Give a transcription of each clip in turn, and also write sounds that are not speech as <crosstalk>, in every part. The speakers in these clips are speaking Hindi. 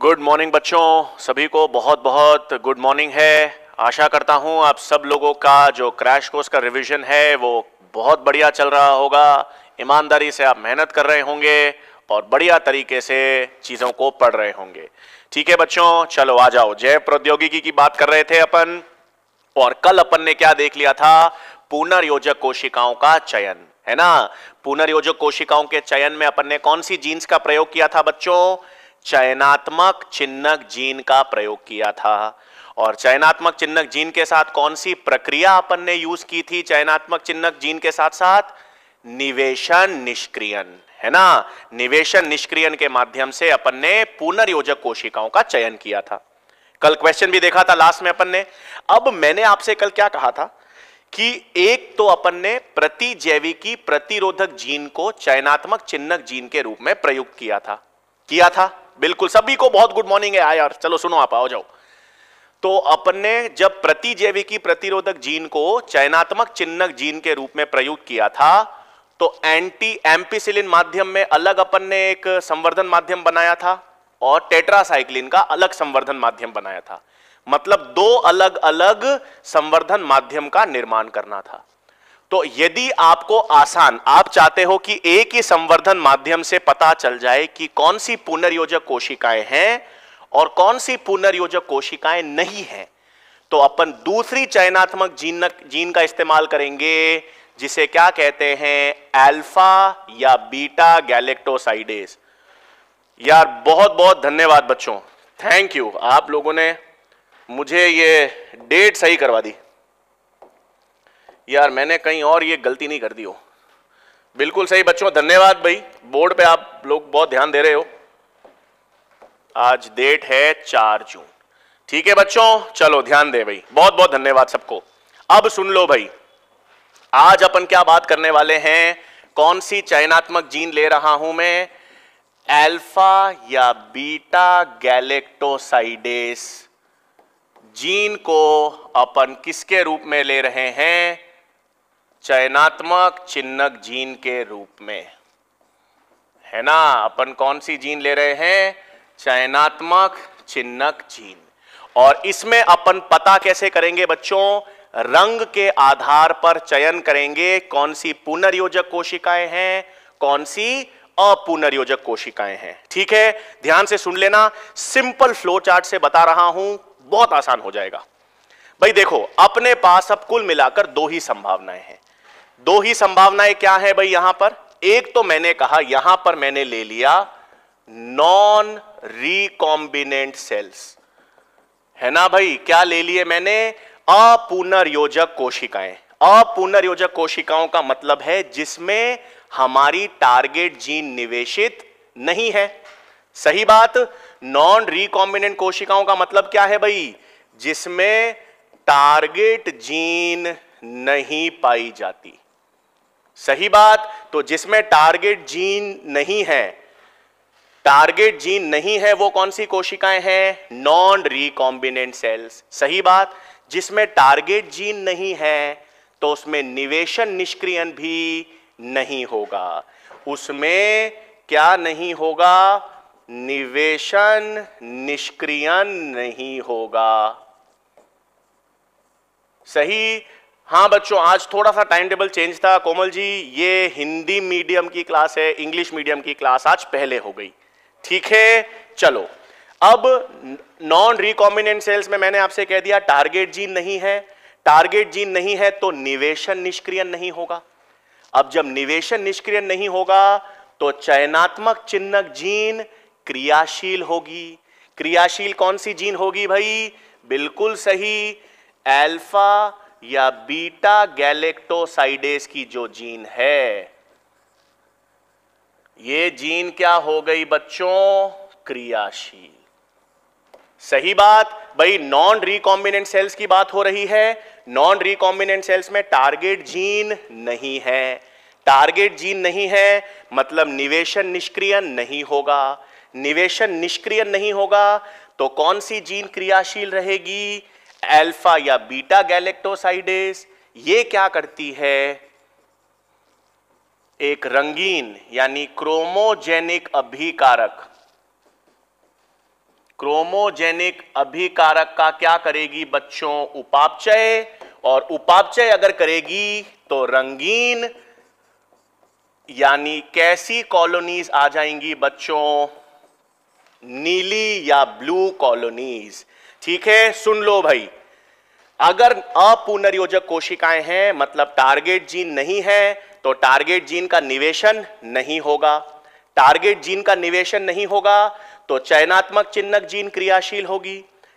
गुड मॉर्निंग बच्चों। सभी को बहुत बहुत गुड मॉर्निंग है। आशा करता हूँ आप सब लोगों का जो क्रैश कोर्स का रिवीजन है, वो बहुत बढ़िया चल रहा होगा। ईमानदारी से आप मेहनत कर रहे होंगे और बढ़िया तरीके से चीज़ों को पढ़ रहे होंगे। ठीक है बच्चों, चलो आ जाओ। जय प्रौद्योगिकी की बात कर रहे थे अपन। और कल अपन ने क्या देख लिया था? पुनर्योजक कोशिकाओं का चयन, है ना? पुनर्योजक कोशिकाओं के चयन में अपन ने कौन सी जीन्स का प्रयोग किया था बच्चों? चयनात्मक चिन्हक जीन का प्रयोग किया था। और चयनात्मक चिन्हक जीन के साथ कौन सी प्रक्रिया अपन ने यूज़ की थी? चयनात्मक चिन्हक जीन के साथ साथ निवेशन निष्क्रियन, है ना? निवेशन निष्क्रियन के माध्यम से अपन ने पुनर्योजक कोशिकाओं का चयन किया था। कल क्वेश्चन भी देखा था लास्ट में अपन ने। अब मैंने आपसे कल क्या कहा था? कि एक तो अपन ने प्रतिजैविकी प्रतिरोधक जीन को चयनात्मक चिन्हक जीन के रूप में प्रयुक्त किया था। किया था? बिल्कुल, सभी को बहुत गुड मॉर्निंग है यार, चलो सुनो आप, आओ जाओ। तो अपन ने जब प्रतिजैविकी प्रतिरोधक जीन को चयनात्मक चिन्हक जीन के रूप में प्रयुक्त किया था तो एंटी एम्पिसिलिन माध्यम में अलग अपन ने एक संवर्धन माध्यम बनाया था और टेट्रासाइक्लिन का अलग संवर्धन माध्यम बनाया था। मतलब दो अलग अलग संवर्धन माध्यम का निर्माण करना था। तो यदि आपको आसान, आप चाहते हो कि एक ही संवर्धन माध्यम से पता चल जाए कि कौन सी पुनर्योजक कोशिकाएँ हैं और कौन सी पुनर्योजक कोशिकाएँ नहीं हैं तो अपन दूसरी चयनात्मक जीन जीन का इस्तेमाल करेंगे, जिसे क्या कहते हैं, अल्फ़ा या बीटा गैलेक्टोसाइडेस। यार बहुत बहुत धन्यवाद बच्चों। Thank you. आप लोगों ने मुझे ये डेट सही करवा दी। यार मैंने कहीं और ये गलती नहीं कर दी हो। बिल्कुल सही बच्चों, धन्यवाद भाई। बोर्ड पे आप लोग बहुत ध्यान दे रहे हो। आज डेट है चार जून। ठीक है बच्चों? चलो ध्यान दे भाई। बहुत बहुत धन्यवाद सबको। अब सुन लो भाई। आज अपन क्या बात करने वाले हैं? कौन सी चयनात्मक जीन ले रहा हूँ मैं? एल्फा या बीटा गैलेक्टोसाइडेस। जीन को अपन किसके रूप में ले रहे हैं? चयनात्मक चिन्हक जीन के रूप में। है ना? अपन कौन सी जीन ले रहे हैं? चयनात्मक चिन्हक जीन। और इसमें अपन पता कैसे करेंगे बच्चों? रंग के आधार पर चयन करेंगे कौन सी पुनर्योजक कोशिकाएँ हैं, कौन सी अपुनर्योजक कोशिकाएँ हैं। ठीक है? ध्यान से सुन लेना। सिंपल फ्लो चार्ट से बता रहा हूँ, बहुत आसान हो जाएगा। भाई देखो, अपने पास अब कुल मिलाकर दो ही संभावनाएँ हैं। दो ही संभावनाएँ क्या है भाई यहाँ पर? एक तो मैंने कहा, यहाँ पर मैंने ले लिया नॉन रिकॉम्बिनेंट सेल्स है ना भाई? क्या ले लिए मैंने? अपुनर्योजक कोशिकाएँ। अपुनर्योजक कोशिकाओं का मतलब है जिसमें हमारी टारगेट जीन निवेशित नहीं है। सही बात? नॉन रिकॉम्बिनेंट कोशिकाओं का मतलब क्या है भाई? जिसमें टारगेट जीन नहीं पाई जाती। सही बात तो जिसमें टारगेट जीन नहीं है टारगेट जीन नहीं है, वो कौन सी कोशिकाएँ हैं? नॉन रिकॉम्बिनेंट सेल्स सही बात, जिसमें टारगेट जीन नहीं है तो उसमें निवेशन निष्क्रियन भी नहीं होगा। उसमें क्या नहीं होगा? निवेशन निष्क्रियन नहीं होगा। सही हाँ बच्चों, आज थोड़ा सा टाइम टेबल चेंज था। कोमल जी, ये हिंदी मीडियम की क्लास है इंग्लिश मीडियम की क्लास आज पहले हो गई। ठीक है? चलो। अब नॉन रिकॉम्बिनेंट सेल्स में मैंने आपसे कह दिया टारगेट जीन नहीं है। टारगेट जीन नहीं है तो निवेशन निष्क्रियन नहीं होगा। अब जब निवेशन निष्क्रियन नहीं होगा तो चयनात्मक चिन्हक जीन क्रियाशील होगी। क्रियाशील कौन सी जीन होगी भाई? बिल्कुल सही। अल्फ़ा या बीटा गैलेक्टोसाइडेस की जो जीन है, ये जीन क्या हो गई बच्चों? क्रियाशील। सही बात, भाई नॉन रिकॉम्बिनेंट सेल्स की बात हो रही है। नॉन रिकॉम्बिनेंट सेल्स में टारगेट जीन नहीं है। टारगेट जीन नहीं है मतलब निवेशन निष्क्रियन नहीं होगा। निवेशन निष्क्रिय नहीं होगा तो कौन सी जीन क्रियाशील रहेगी? अल्फ़ा या बीटा गैलेक्टोसाइडेस ये क्या करती है? एक रंगीन यानी क्रोमोजेनिक अभिकारक। क्रोमोजेनिक अभिकारक का क्या करेगी बच्चों? उपापचय। और उपापचय अगर करेगी तो रंगीन यानी कैसी कॉलोनीज आ जाएँगी बच्चों? नीली या ब्लू कॉलोनीज ठीक है, सुन लो भाई। अगर अपुनर्योजक कोशिकाएँ हैं मतलब टारगेट जीन नहीं है तो टारगेट जीन का निवेशन नहीं होगा। टारगेट जीन का निवेशन नहीं होगा तो चयनात्मक चिन्हक जीन क्रियाशील होगी।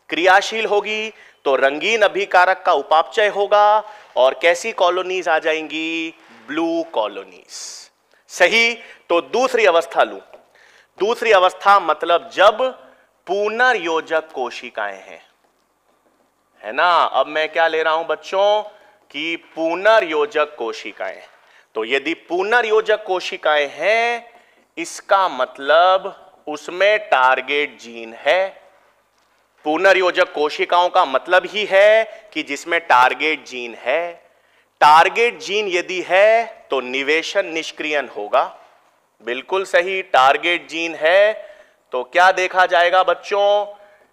क्रियाशील होगी तो रंगीन अभिकारक का उपापचय होगा और कैसी कॉलोनीज आ जाएँगी? ब्लू कॉलोनीज सही? तो दूसरी अवस्था लू। दूसरी अवस्था मतलब जब पुनर्योजक कोशिकाएँ हैं। है ना? अब मैं क्या ले रहा हूँ बच्चों? कि पुनर्योजक कोशिकाएँ। तो यदि पुनर्योजक कोशिकाएँ हैं, इसका मतलब उसमें टारगेट जीन है। पुनर्योजक कोशिकाओं का मतलब ही है कि जिसमें टारगेट जीन है। टारगेट जीन यदि है तो निवेशन निष्क्रियन होगा। बिल्कुल सही, टारगेट जीन है तो क्या देखा जाएगा बच्चों?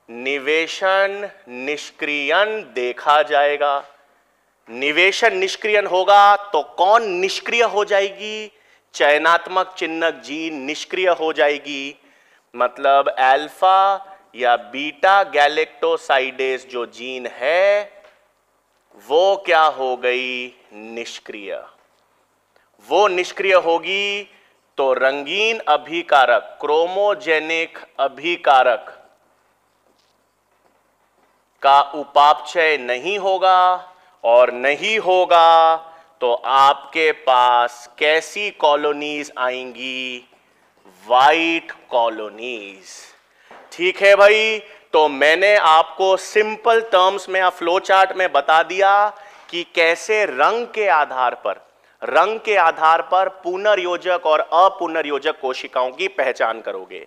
निवेशन निष्क्रियन देखा जाएगा। निवेशन निष्क्रियन होगा तो कौन निष्क्रिय हो जाएगी? चयनात्मक चिन्हक जीन निष्क्रिय हो जाएगी। मतलब अल्फ़ा या बीटा गैलेक्टोसाइडेस जो जीन है, वो क्या हो गई? निष्क्रिय। वो निष्क्रिय होगी तो रंगीन अभिकारक, क्रोमोजेनिक अभिकारक का उपापचय नहीं होगा और नहीं होगा तो आपके पास कैसी कॉलोनीज आएँगी? वाइट कॉलोनीज ठीक है भाई तो मैंने आपको सिंपल टर्म्स में या फ्लो चार्ट में बता दिया कि कैसे रंग के आधार पर रंग के आधार पर पुनर्योजक और अपुनर्योजक कोशिकाओं की पहचान करोगे।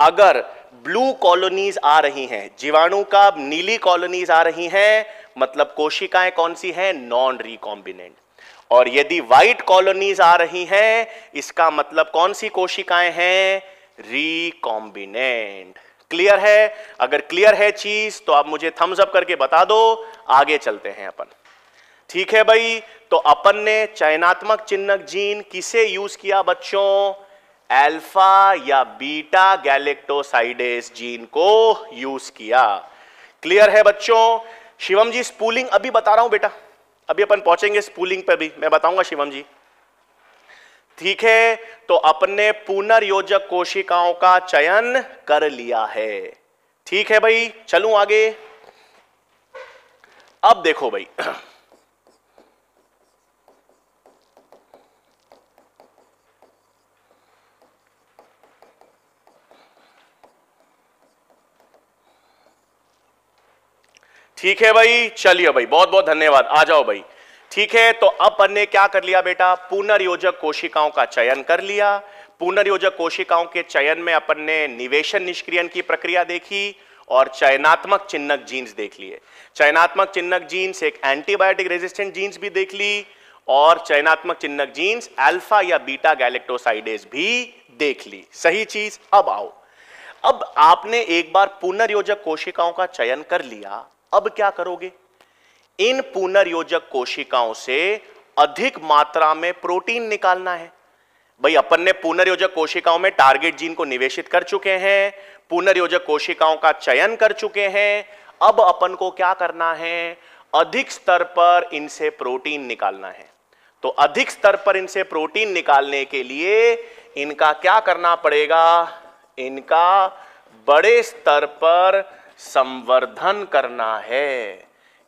अगर ब्लू कॉलोनीज आ रही हैं, जीवाणु का नीली कॉलोनीज आ रही हैं मतलब कोशिकाएँ कौन सी हैं? नॉन रिकॉम्बिनेंट और यदि व्हाइट कॉलोनीज आ रही हैं, इसका मतलब कौन सी कोशिकाएँ हैं? रिकॉम्बिनेंट क्लियर है? अगर क्लियर है चीज़ तो आप मुझे थम्स अप करके बता दो। आगे चलते हैं अपन। ठीक है भाई? तो अपन ने चयनात्मक चिन्हक जीन किसे यूज़ किया बच्चों? अल्फ़ा या बीटा गैलेक्टोसाइडेस जीन को यूज़ किया। क्लियर है बच्चों? शिवम जी स्पूलिंग अभी बता रहा हूँ बेटा। अभी अपन पहुँचेंगे स्पूलिंग पे भी। मैं बताऊँगा शिवम जी ठीक है? तो अपने पुनर्योजक कोशिकाओं का चयन कर लिया है। ठीक है भाई? चलूँ आगे। अब देखो भाई। <clears throat> ठीक है भाई? चलिए भाई बहुत बहुत धन्यवाद। आ जाओ भाई। ठीक है तो अब अपन ने क्या कर लिया बेटा? पुनर्योजक कोशिकाओं का चयन कर लिया। पुनर्योजक कोशिकाओं के चयन में अपन ने निवेशन निष्क्रियन की प्रक्रिया देखी और चयनात्मक चिन्हक जीन्स देख लिए। चयनात्मक चिन्हक जीन्स एक एंटीबायोटिक रेजिस्टेंट जीन्स भी देख ली और चयनात्मक चिन्हक जीन्स अल्फ़ा या बीटा गैलेक्टोसाइडेस भी देख ली। सही चीज़? अब आओ। अब आपने एक बार पुनर्योजक कोशिकाओं का चयन कर लिया। अब क्या करोगे? इन पुनर्योजक कोशिकाओं से अधिक मात्रा में प्रोटीन निकालना है। भाई, अपन ने पुनर्योजक कोशिकाओं में टारगेट जीन को निवेशित कर चुके हैं, पुनर्योजक कोशिकाओं का चयन कर चुके हैं। अब अपन को क्या करना है? अधिक स्तर पर इनसे प्रोटीन निकालना है। तो अधिक स्तर पर इनसे प्रोटीन निकालने के लिए इनका क्या करना पड़ेगा? इनका बड़े स्तर पर संवर्धन करना है।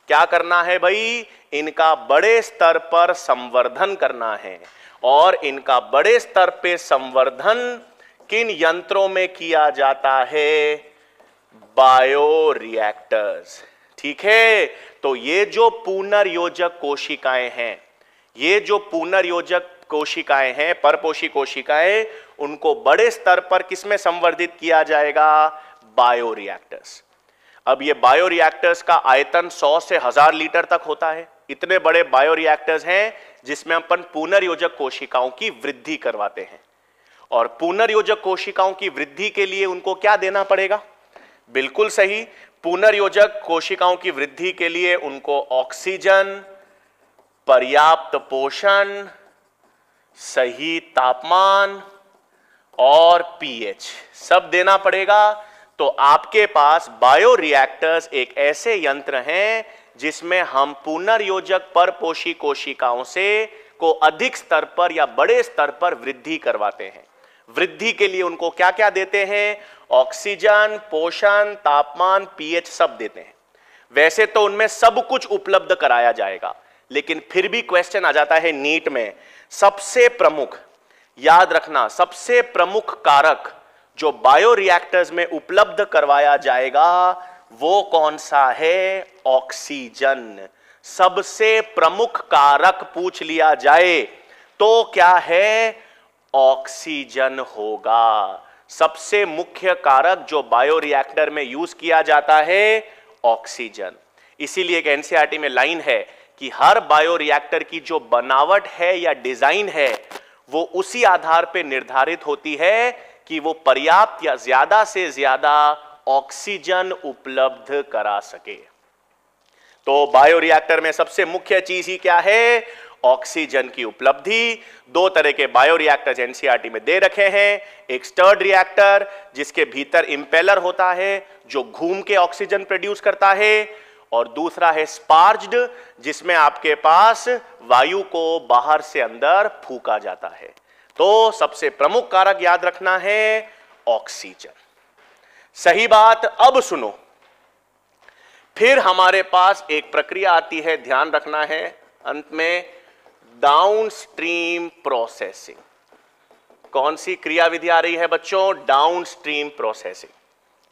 क्या करना है भाई? इनका बड़े स्तर पर संवर्धन करना है। और इनका बड़े स्तर पे संवर्धन किन यंत्रों में किया जाता है? बायो रिएक्टर्स ठीक है? तो ये जो पुनर्योजक कोशिकाएँ हैं, ये जो पुनर्योजक कोशिकाएँ हैं, परपोषी कोशिकाएँ, उनको बड़े स्तर पर किसमें संवर्धित किया जाएगा? बायो रिएक्टर्स अब ये बायो रिएक्टर्स का आयतन 100 से हज़ार लीटर तक होता है। इतने बड़े बायो रिएक्टर्स हैं जिसमें अपन पुनर्योजक कोशिकाओं की वृद्धि करवाते हैं। और पुनर्योजक कोशिकाओं की वृद्धि के लिए उनको क्या देना पड़ेगा? बिल्कुल सही, पुनर्योजक कोशिकाओं की वृद्धि के लिए उनको ऑक्सीजन पर्याप्त पोषण, सही तापमान और पीएच सब देना पड़ेगा। तो आपके पास बायो रिएक्टर्स एक ऐसे यंत्र हैं जिसमें हम पुनर्योजक पर पोषी कोशिकाओं से को अधिक स्तर पर या बड़े स्तर पर वृद्धि करवाते हैं। वृद्धि के लिए उनको क्या क्या देते हैं? ऑक्सीजन, पोषण, तापमान, पीएच सब देते हैं। वैसे तो उनमें सब कुछ उपलब्ध कराया जाएगा, लेकिन फिर भी क्वेश्चन आ जाता है नीट में। सबसे प्रमुख, याद रखना, सबसे प्रमुख कारक जो बायो रिएक्टर्स में उपलब्ध करवाया जाएगा, वो कौन सा है? ऑक्सीजन। सबसे प्रमुख कारक पूछ लिया जाए तो क्या है? ऑक्सीजन होगा। सबसे मुख्य कारक जो बायो रिएक्टर में यूज़ किया जाता है, ऑक्सीजन। इसीलिए एनसीआरटी में लाइन है कि हर बायो रिएक्टर की जो बनावट है या डिज़ाइन है, वो उसी आधार पर निर्धारित होती है कि वो पर्याप्त या ज़्यादा से ज़्यादा ऑक्सीजन उपलब्ध करा सके। तो बायो रिएक्टर में सबसे मुख्य चीज़ ही क्या है? ऑक्सीजन की उपलब्धि। दो तरह के बायो रिएक्टर एनसीआरटी में दे रखे हैं। एक स्टर्ड रिएक्टर, जिसके भीतर इंपेलर होता है, जो घूम के ऑक्सीजन प्रोड्यूस करता है। और दूसरा है स्पार्ज्ड, जिसमें आपके पास वायु को बाहर से अंदर फूका जाता है। तो सबसे प्रमुख कारक याद रखना है ऑक्सीजन। सही बात, अब सुनो। फिर हमारे पास एक प्रक्रिया आती है, ध्यान रखना है, अंत में डाउन स्ट्रीम प्रोसेसिंग कौन सी क्रियाविधि आ रही है बच्चों? डाउन स्ट्रीम प्रोसेसिंग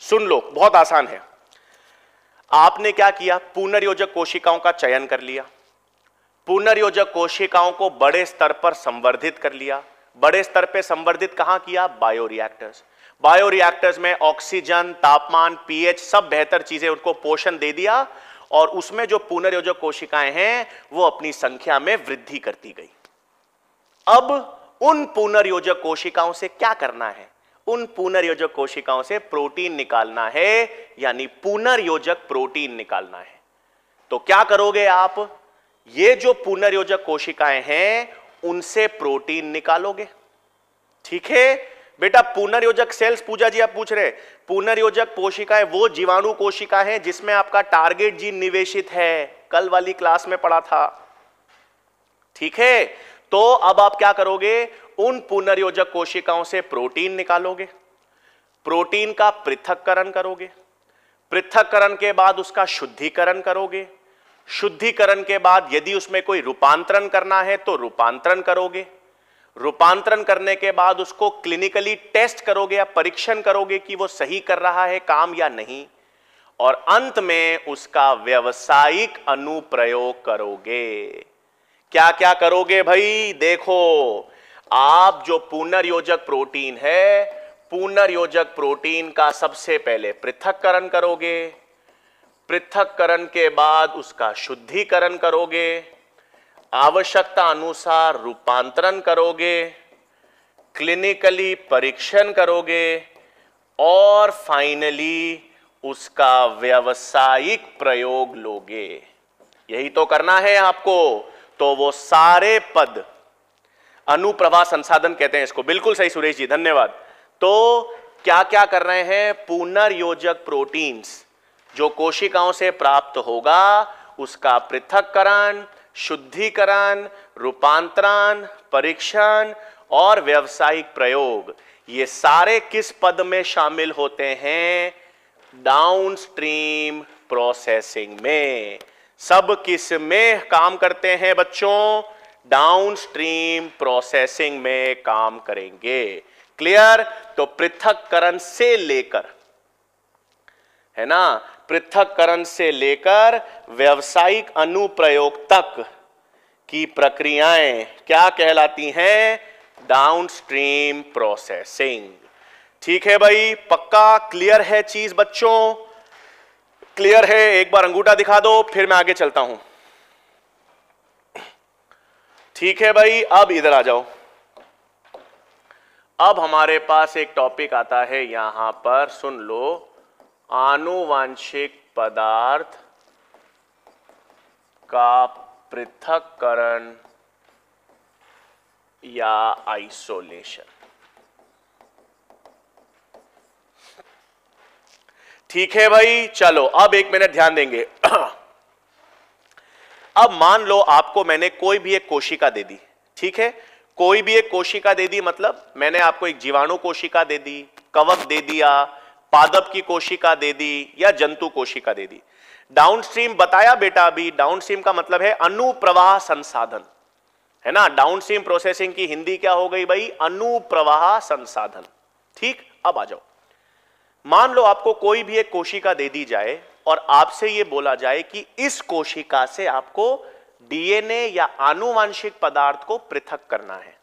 सुन लो, बहुत आसान है। आपने क्या किया? पुनर्योजक कोशिकाओं का चयन कर लिया। पुनर्योजक कोशिकाओं को बड़े स्तर पर संवर्धित कर लिया। बड़े स्तर पर संवर्धित कहाँ किया? बायोरिएक्टर्स बायोरिएक्टर्स में ऑक्सीजन तापमान पीएच सब बेहतर चीज़ें उनको पोषण दे दिया और उसमें जो पुनर्योजक कोशिकाएँ हैं, वो अपनी संख्या में वृद्धि करती गई। अब उन पुनर्योजक कोशिकाओं से क्या करना है? उन पुनर्योजक कोशिकाओं से प्रोटीन निकालना है, यानी पुनर्योजक प्रोटीन निकालना है। तो क्या करोगे आप? ये जो पुनर्योजक कोशिकाएँ हैं उनसे प्रोटीन निकालोगे। ठीक है? बेटा, पुनर्योजक सेल्स, पूजा जी, आप पूछ रहे पुनर्योजक कोशिकाएँ, वो जीवाणु कोशिका है जिसमें आपका टारगेट जीन निवेशित है। कल वाली क्लास में पढ़ा था। ठीक है? तो अब आप क्या करोगे? उन पुनर्योजक कोशिकाओं से प्रोटीन निकालोगे। प्रोटीन का पृथककरण करोगे। पृथककरण के बाद उसका शुद्धिकरण करोगे। शुद्धिकरण के बाद यदि उसमें कोई रूपांतरण करना है तो रूपांतरण करोगे। रूपांतरण करने के बाद उसको क्लिनिकली टेस्ट करोगे या परीक्षण करोगे कि वो सही कर रहा है काम या नहीं, और अंत में उसका व्यवसायिक अनुप्रयोग करोगे। क्या क्या करोगे भाई? देखो, आप जो पुनर्योजक प्रोटीन है, पुनर्योजक प्रोटीन का सबसे पहले पृथककरण करोगे। पृथककरण के बाद उसका शुद्धिकरण करोगे, आवश्यकता अनुसार रूपांतरण करोगे, क्लिनिकली परीक्षण करोगे और फाइनली उसका व्यवसायिक प्रयोग लोगे। यही तो करना है आपको। तो वो सारे पद अनुप्रभा संसाधन कहते हैं इसको। बिल्कुल सही सुरेश जी, धन्यवाद। तो क्या क्या कर रहे हैं? पुनर्योजक प्रोटीन्स। जो कोशिकाओं से प्राप्त होगा, उसका पृथककरण, शुद्धिकरण, रूपांतरण, परीक्षण और व्यवसायिक प्रयोग, ये सारे किस पद में शामिल होते हैं? डाउन स्ट्रीम प्रोसेसिंग में। सब किसमें काम करते हैं बच्चों? डाउन स्ट्रीम प्रोसेसिंग में काम करेंगे। क्लियर तो पृथककरण से लेकर, है ना? पृथककरण से लेकर व्यवसायिक अनुप्रयोग तक की प्रक्रियाएँ क्या कहलाती हैं? डाउनस्ट्रीम प्रोसेसिंग ठीक है भाई, पक्का क्लियर है चीज़ बच्चों? क्लियर है? एक बार अंगूठा दिखा दो, फिर मैं आगे चलता हूँ। ठीक है भाई, अब इधर आ जाओ। अब हमारे पास एक टॉपिक आता है यहाँ पर, सुन लो। आनुवांशिक पदार्थ का पृथककरण या आइसोलेशन। ठीक है भाई, चलो, अब एक मिनट ध्यान देंगे। <clears throat> अब मान लो आपको मैंने कोई भी एक कोशिका दे दी, ठीक है? कोई भी एक कोशिका दे दी मतलब मैंने आपको एक जीवाणु कोशिका दे दी, कवक दे दिया पादप की कोशिका दे दी या जंतु कोशिका दे दी। डाउनस्ट्रीम बताया बेटा अभी डाउनस्ट्रीम का मतलब है अनुप्रवाह संसाधन। है ना? डाउनस्ट्रीम प्रोसेसिंग की हिंदी क्या हो गई भाई? अनुप्रवाह संसाधन। ठीक? अब आ जाओ। मान लो आपको कोई भी एक कोशिका दे दी जाए और आपसे यह बोला जाए कि इस कोशिका से आपको डीएनए या आनुवांशिक पदार्थ को पृथक करना है।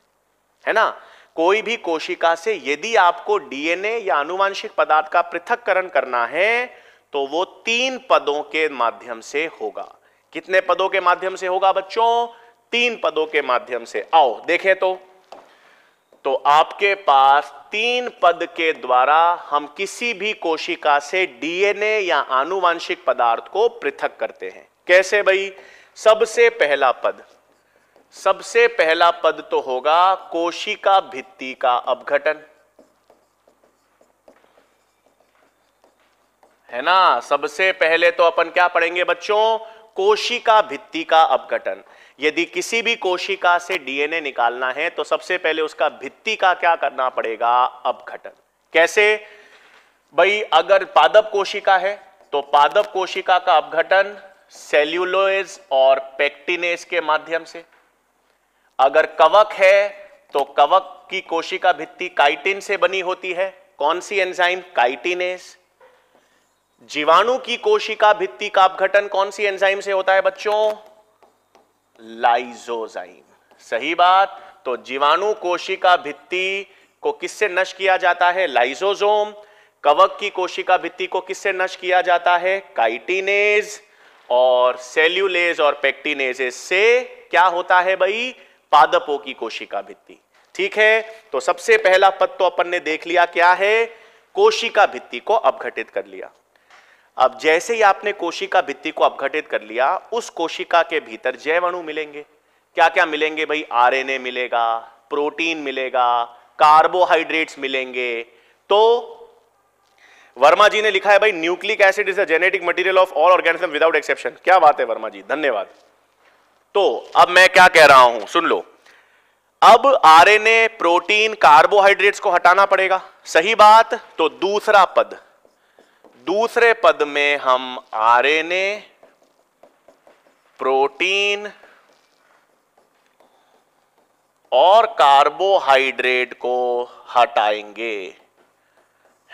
है ना? कोई भी कोशिका से यदि आपको डीएनए या आनुवांशिक पदार्थ का पृथककरण करना है तो वो तीन पदों के माध्यम से होगा। कितने पदों के माध्यम से होगा बच्चों? तीन पदों के माध्यम से। आओ, देखें तो। तो आपके पास तीन पद के द्वारा हम किसी भी कोशिका से डीएनए या आनुवांशिक पदार्थ को पृथक करते हैं। कैसे भाई? सबसे पहला पद। सबसे पहला पद तो होगा कोशिका भित्ति का अपघटन है ना? सबसे पहले तो अपन क्या पढ़ेंगे बच्चों? कोशिका भित्ति का अपघटन यदि किसी भी कोशिका से डीएनए निकालना है तो सबसे पहले उसका भित्ति का क्या करना पड़ेगा? अपघटन कैसे? भाई, अगर पादप कोशिका है तो पादप कोशिका का अपघटन सेल्यूलोज और पेक्टिनेस के माध्यम से। अगर कवक है तो कवक की कोशिका भित्ति काइटिन से बनी होती है। कौन सी एंजाइम? काइटिनेस। जीवाणु की कोशिका भित्ति का अपघटन कौन सी एंजाइम से होता है बच्चों? लाइजोजाइम। सही बात तो जीवाणु कोशिका भित्ति को किससे नष्ट किया जाता है? लाइजोजोम कवक की कोशिका भित्ति को किससे नष्ट किया जाता है? काइटिनेज। और सेल्यूलेज और पेक्टिनेजेस से क्या होता है भाई? पादपों की कोशिका भित्ति। ठीक है? तो सबसे पहला पद तो अपन ने देख लिया, क्या है? कोशिका भित्ति को अपघटित कर लिया। अब जैसे ही आपने कोशिका भित्ति को अपघटित कर लिया, उस कोशिका के भीतर जैव अणु मिलेंगे। क्या क्या मिलेंगे भाई? आरएनए मिलेगा, प्रोटीन मिलेगा, कार्बोहाइड्रेट्स मिलेंगे। तो वर्मा जी ने लिखा है भाई, nucleic acid is a genetic material of all organism without exception क्या बात है वर्मा जी? धन्यवाद। तो अब मैं क्या कह रहा हूँ? सुन लो। अब आरएनए प्रोटीन कार्बोहाइड्रेट्स को हटाना पड़ेगा। सही बात? तो दूसरा पद। दूसरे पद में हम आरएनए प्रोटीन और कार्बोहाइड्रेट को हटाएँगे।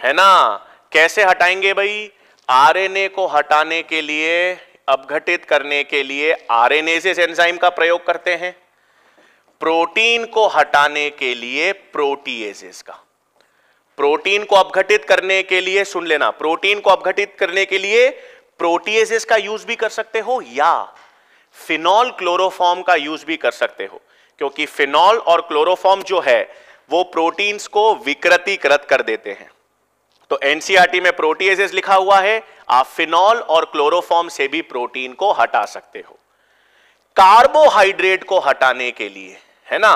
है ना? कैसे हटाएँगे भाई? आरएनए को हटाने के लिए अपघटित करने के लिए आरएनएजेस एंजाइम का प्रयोग करते हैं। प्रोटीन को हटाने के लिए प्रोटीएजेस का। प्रोटीन को अपघटित करने के लिए, सुन लेना, प्रोटीन को अपघटित करने के लिए प्रोटीएजेस का यूज़ भी कर सकते हो या फिनॉल क्लोरोफॉर्म का यूज़ भी कर सकते हो, क्योंकि फिनॉल और क्लोरोफॉर्म जो है, वो प्रोटीन्स को विकृतिकृत कर देते हैं। तो एनसीआरटी में प्रोटीएजेस लिखा हुआ है। आप फिनॉल और क्लोरोफॉर्म से भी प्रोटीन को हटा सकते हो। कार्बोहाइड्रेट को हटाने के लिए, है ना?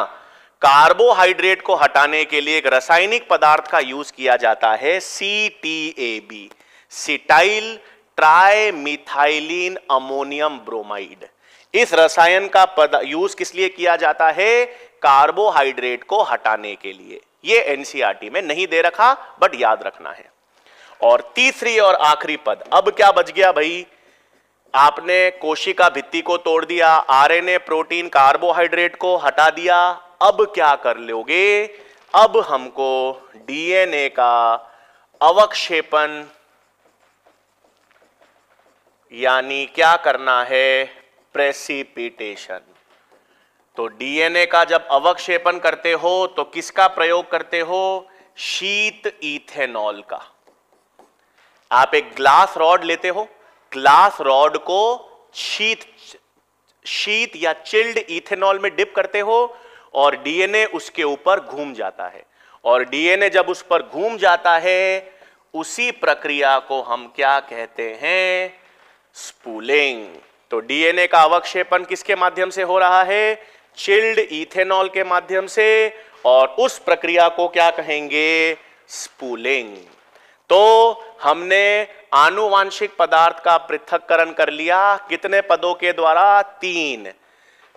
कार्बोहाइड्रेट को हटाने के लिए एक रासायनिक पदार्थ का यूज़ किया जाता है C T A B cetyl trimethylene ammonium bromide इस रसायन का यूज़ किस लिए किया जाता है? कार्बोहाइड्रेट को हटाने के लिए। ये एनसीआरटी में नहीं दे रखा बट याद रखना है। और तीसरी और आखिरी पद, अब क्या बच गया भाई? आपने कोशिका भित्ति को तोड़ दिया, आरएनए प्रोटीन कार्बोहाइड्रेट को हटा दिया, अब क्या कर लोगे? अब हमको डीएनए का अवक्षेपण, यानी क्या करना है? प्रेसिपिटेशन तो डीएनए का जब अवक्षेपण करते हो तो किसका प्रयोग करते हो? शीत इथेनॉल का। आप एक ग्लास रॉड लेते हो, ग्लास रॉड को शीत शीत या चिल्ड इथेनॉल में डिप करते हो और डीएनए उसके ऊपर घूम जाता है। और डीएनए जब उस पर घूम जाता है, उसी प्रक्रिया को हम क्या कहते हैं? स्पूलिंग। तो डीएनए का अवक्षेपण किसके माध्यम से हो रहा है? चिल्ड इथेनॉल के माध्यम से और उस प्रक्रिया को क्या कहेंगे? स्पूलिंग। तो हमने आनुवांशिक पदार्थ का पृथककरण कर लिया। कितने पदों के द्वारा? तीन।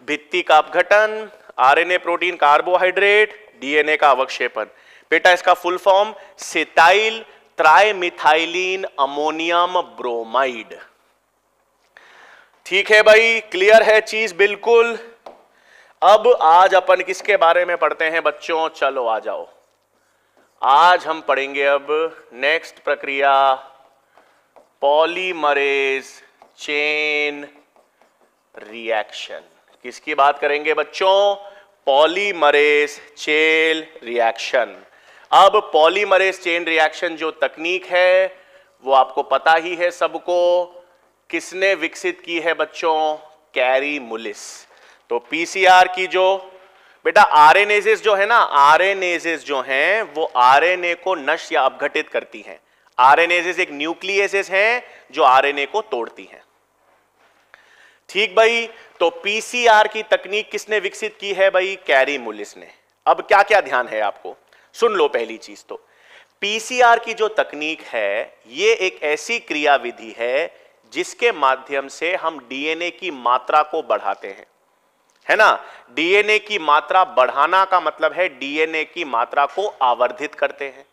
भित्ति का अपघटन, आरएनए प्रोटीन कार्बोहाइड्रेट, डीएनए का अवक्षेपण। बेटा, इसका full form cetyl trimethylene ammonium bromide. ठीक है भाई? क्लियर है चीज़? बिल्कुल। अब आज अपन किसके बारे में पढ़ते हैं बच्चों? चलो आ जाओ। आज हम पढ़ेंगे अब नेक्स्ट प्रक्रिया पॉलीमरेज चेन रिएक्शन किसकी बात करेंगे बच्चों? पॉलीमरेज चेन रिएक्शन अब पॉलीमरेज चेन रिएक्शन जो तकनीक है, वो आपको पता ही है सबको। किसने विकसित की है बच्चों? कैरी मुलिस तो पीसीआर की जो, बेटा आरएनएजेस जो है ना आरएनएजेस जो हैं, वो आरएनए को नष्ट या अपघटित करती हैं। आरएनएजेस एक न्यूक्लियसेस हैं, जो आरएनए को तोड़ती हैं। ठीक भाई तो पीसीआर की तकनीक किसने विकसित की है भाई? कैरी मुलिस ने। अब क्या क्या ध्यान है आपको? सुन लो पहली चीज़ तो। पीसीआर की जो तकनीक है, ये एक ऐसी क्रियाविधि है, जिसके माध्यम से हम डीएनए की मात्रा को बढ़ाते हैं। है ना? डीएनए की मात्रा बढ़ाना का मतलब है डीएनए की मात्रा को आवर्धित करते हैं।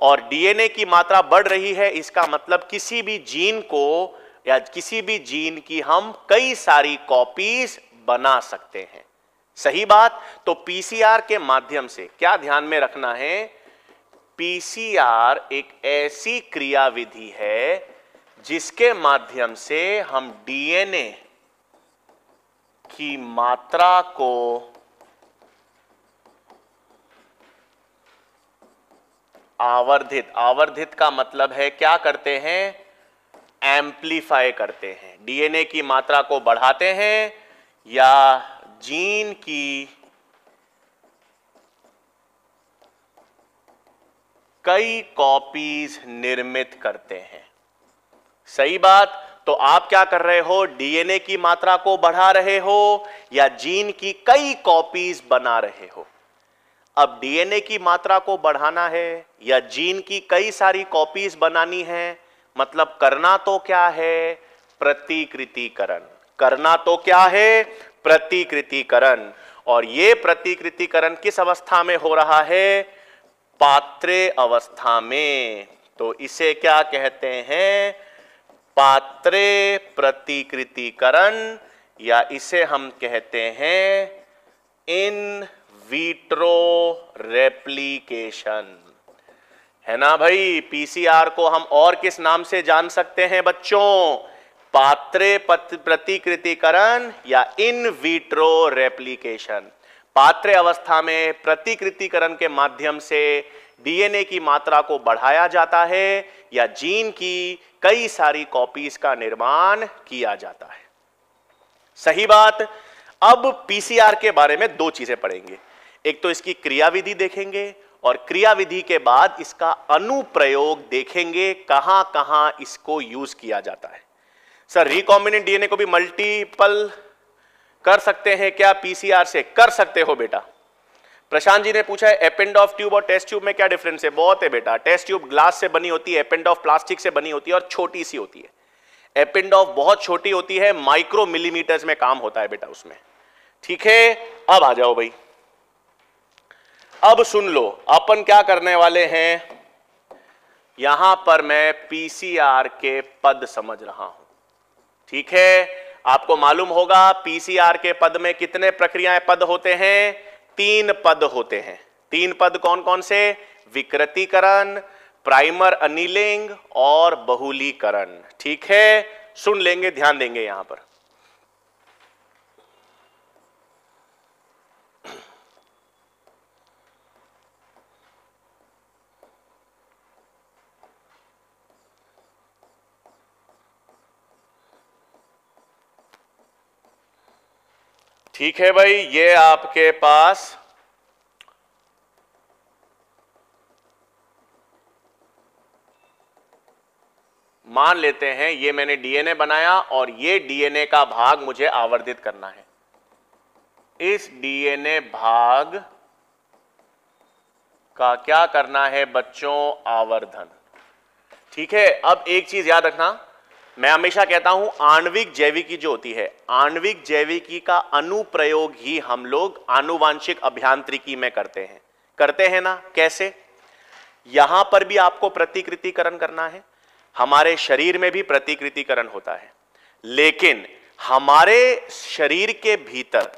और डीएनए की मात्रा बढ़ रही है, इसका मतलब किसी भी जीन को या किसी भी जीन की हम कई सारी कॉपीज बना सकते हैं। सही बात? तो पीसीआर के माध्यम से क्या ध्यान में रखना है? पीसीआर एक ऐसी क्रियाविधि है जिसके माध्यम से हम डीएनए की मात्रा को आवर्धित आवर्धित का मतलब है क्या करते हैं? एम्पलीफाई करते हैं। डीएनए की मात्रा को बढ़ाते हैं या जीन की कई कॉपीज निर्मित करते हैं। सही बात तो आप क्या कर रहे हो? डीएनए की मात्रा को बढ़ा रहे हो या जीन की कई कॉपीज बना रहे हो? अब डीएनए की मात्रा को बढ़ाना है या जीन की कई सारी कॉपीज बनानी है मतलब करना तो क्या है? प्रतिकृतिकरण। करना तो क्या है? प्रतिकृतिकरण। और ये प्रतिकृतिकरण किस अवस्था में हो रहा है? पात्रे अवस्था में। तो इसे क्या कहते हैं? पात्रे प्रतिकृतिकरण, या इसे हम कहते हैं इन वीट्रो रेप्लीकेशन। है ना भाई? पीसीआर को हम और किस नाम से जान सकते हैं बच्चों? पात्रे प्रतिकृतिकरण या इन वीट्रो रेप्लीकेशन। पात्रे अवस्था में प्रतिकृतिकरण के माध्यम से डीएनए की मात्रा को बढ़ाया जाता है या जीन की कई सारी कॉपीज का निर्माण किया जाता है। सही बात, अब पीसीआर के बारे में दो चीज़ें पढ़ेंगे। एक तो इसकी क्रियाविधि देखेंगे और क्रियाविधि के बाद इसका अनुप्रयोग देखेंगे कहाँ कहाँ इसको यूज़ किया जाता है। सर रिकॉम्बिनेंट डीएनए को भी मल्टीपल कर सकते हैं, क्या पीसीआर से कर सकते हो बेटा? प्रशांत जी ने पूछा है एपेंड ऑफ़ ट्यूब और टेस्ट ट्यूब में क्या डिफरेंस है? बहुत है बेटा। टेस्ट ट्यूब ग्लास से बनी होती है एपेंड ऑफ़ प्लास्टिक से बनी होती है और छोटी सी होती है। एपेंड ऑफ़ बहुत छोटी होती है माइक्रो मिलीमीटर्स में काम होता है बेटा उसमें। ठीक है? अब आ जाओ भाई। अब सुन लो, अपन क्या करने वाले हैं? यहाँ पर मैं पीसीआर के पद समझ रहा हूँ। ठीक है? आपको मालूम होगा पीसीआर के पद में कितने प्रक्रियाएँ पद होते हैं? तीन पद होते हैं। तीन पद कौन कौन से? विकृतिकरण, प्राइमर अनिलिंग और बहुलीकरण। ठीक है? सुन लेंगे, ध्यान देंगे यहाँ पर। ठीक है भाई, ये आपके पास मान लेते हैं, ये मैंने डीएनए बनाया और ये डीएनए का भाग मुझे आवर्धित करना है। इस डीएनए भाग का क्या करना है बच्चों? आवर्धन। ठीक है, अब एक चीज़ याद रखना। मैं हमेशा कहता हूँ, आणविक जैविकी जो होती है, आणविक जैविकी का अनुप्रयोग ही हम लोग आनुवांशिक अभियांत्रिकी में करते हैं। करते हैं ना? कैसे? यहाँ पर भी आपको प्रतिकृतिकरण करना है, हमारे शरीर में भी प्रतिकृतिकरण होता है। लेकिन हमारे शरीर के भीतर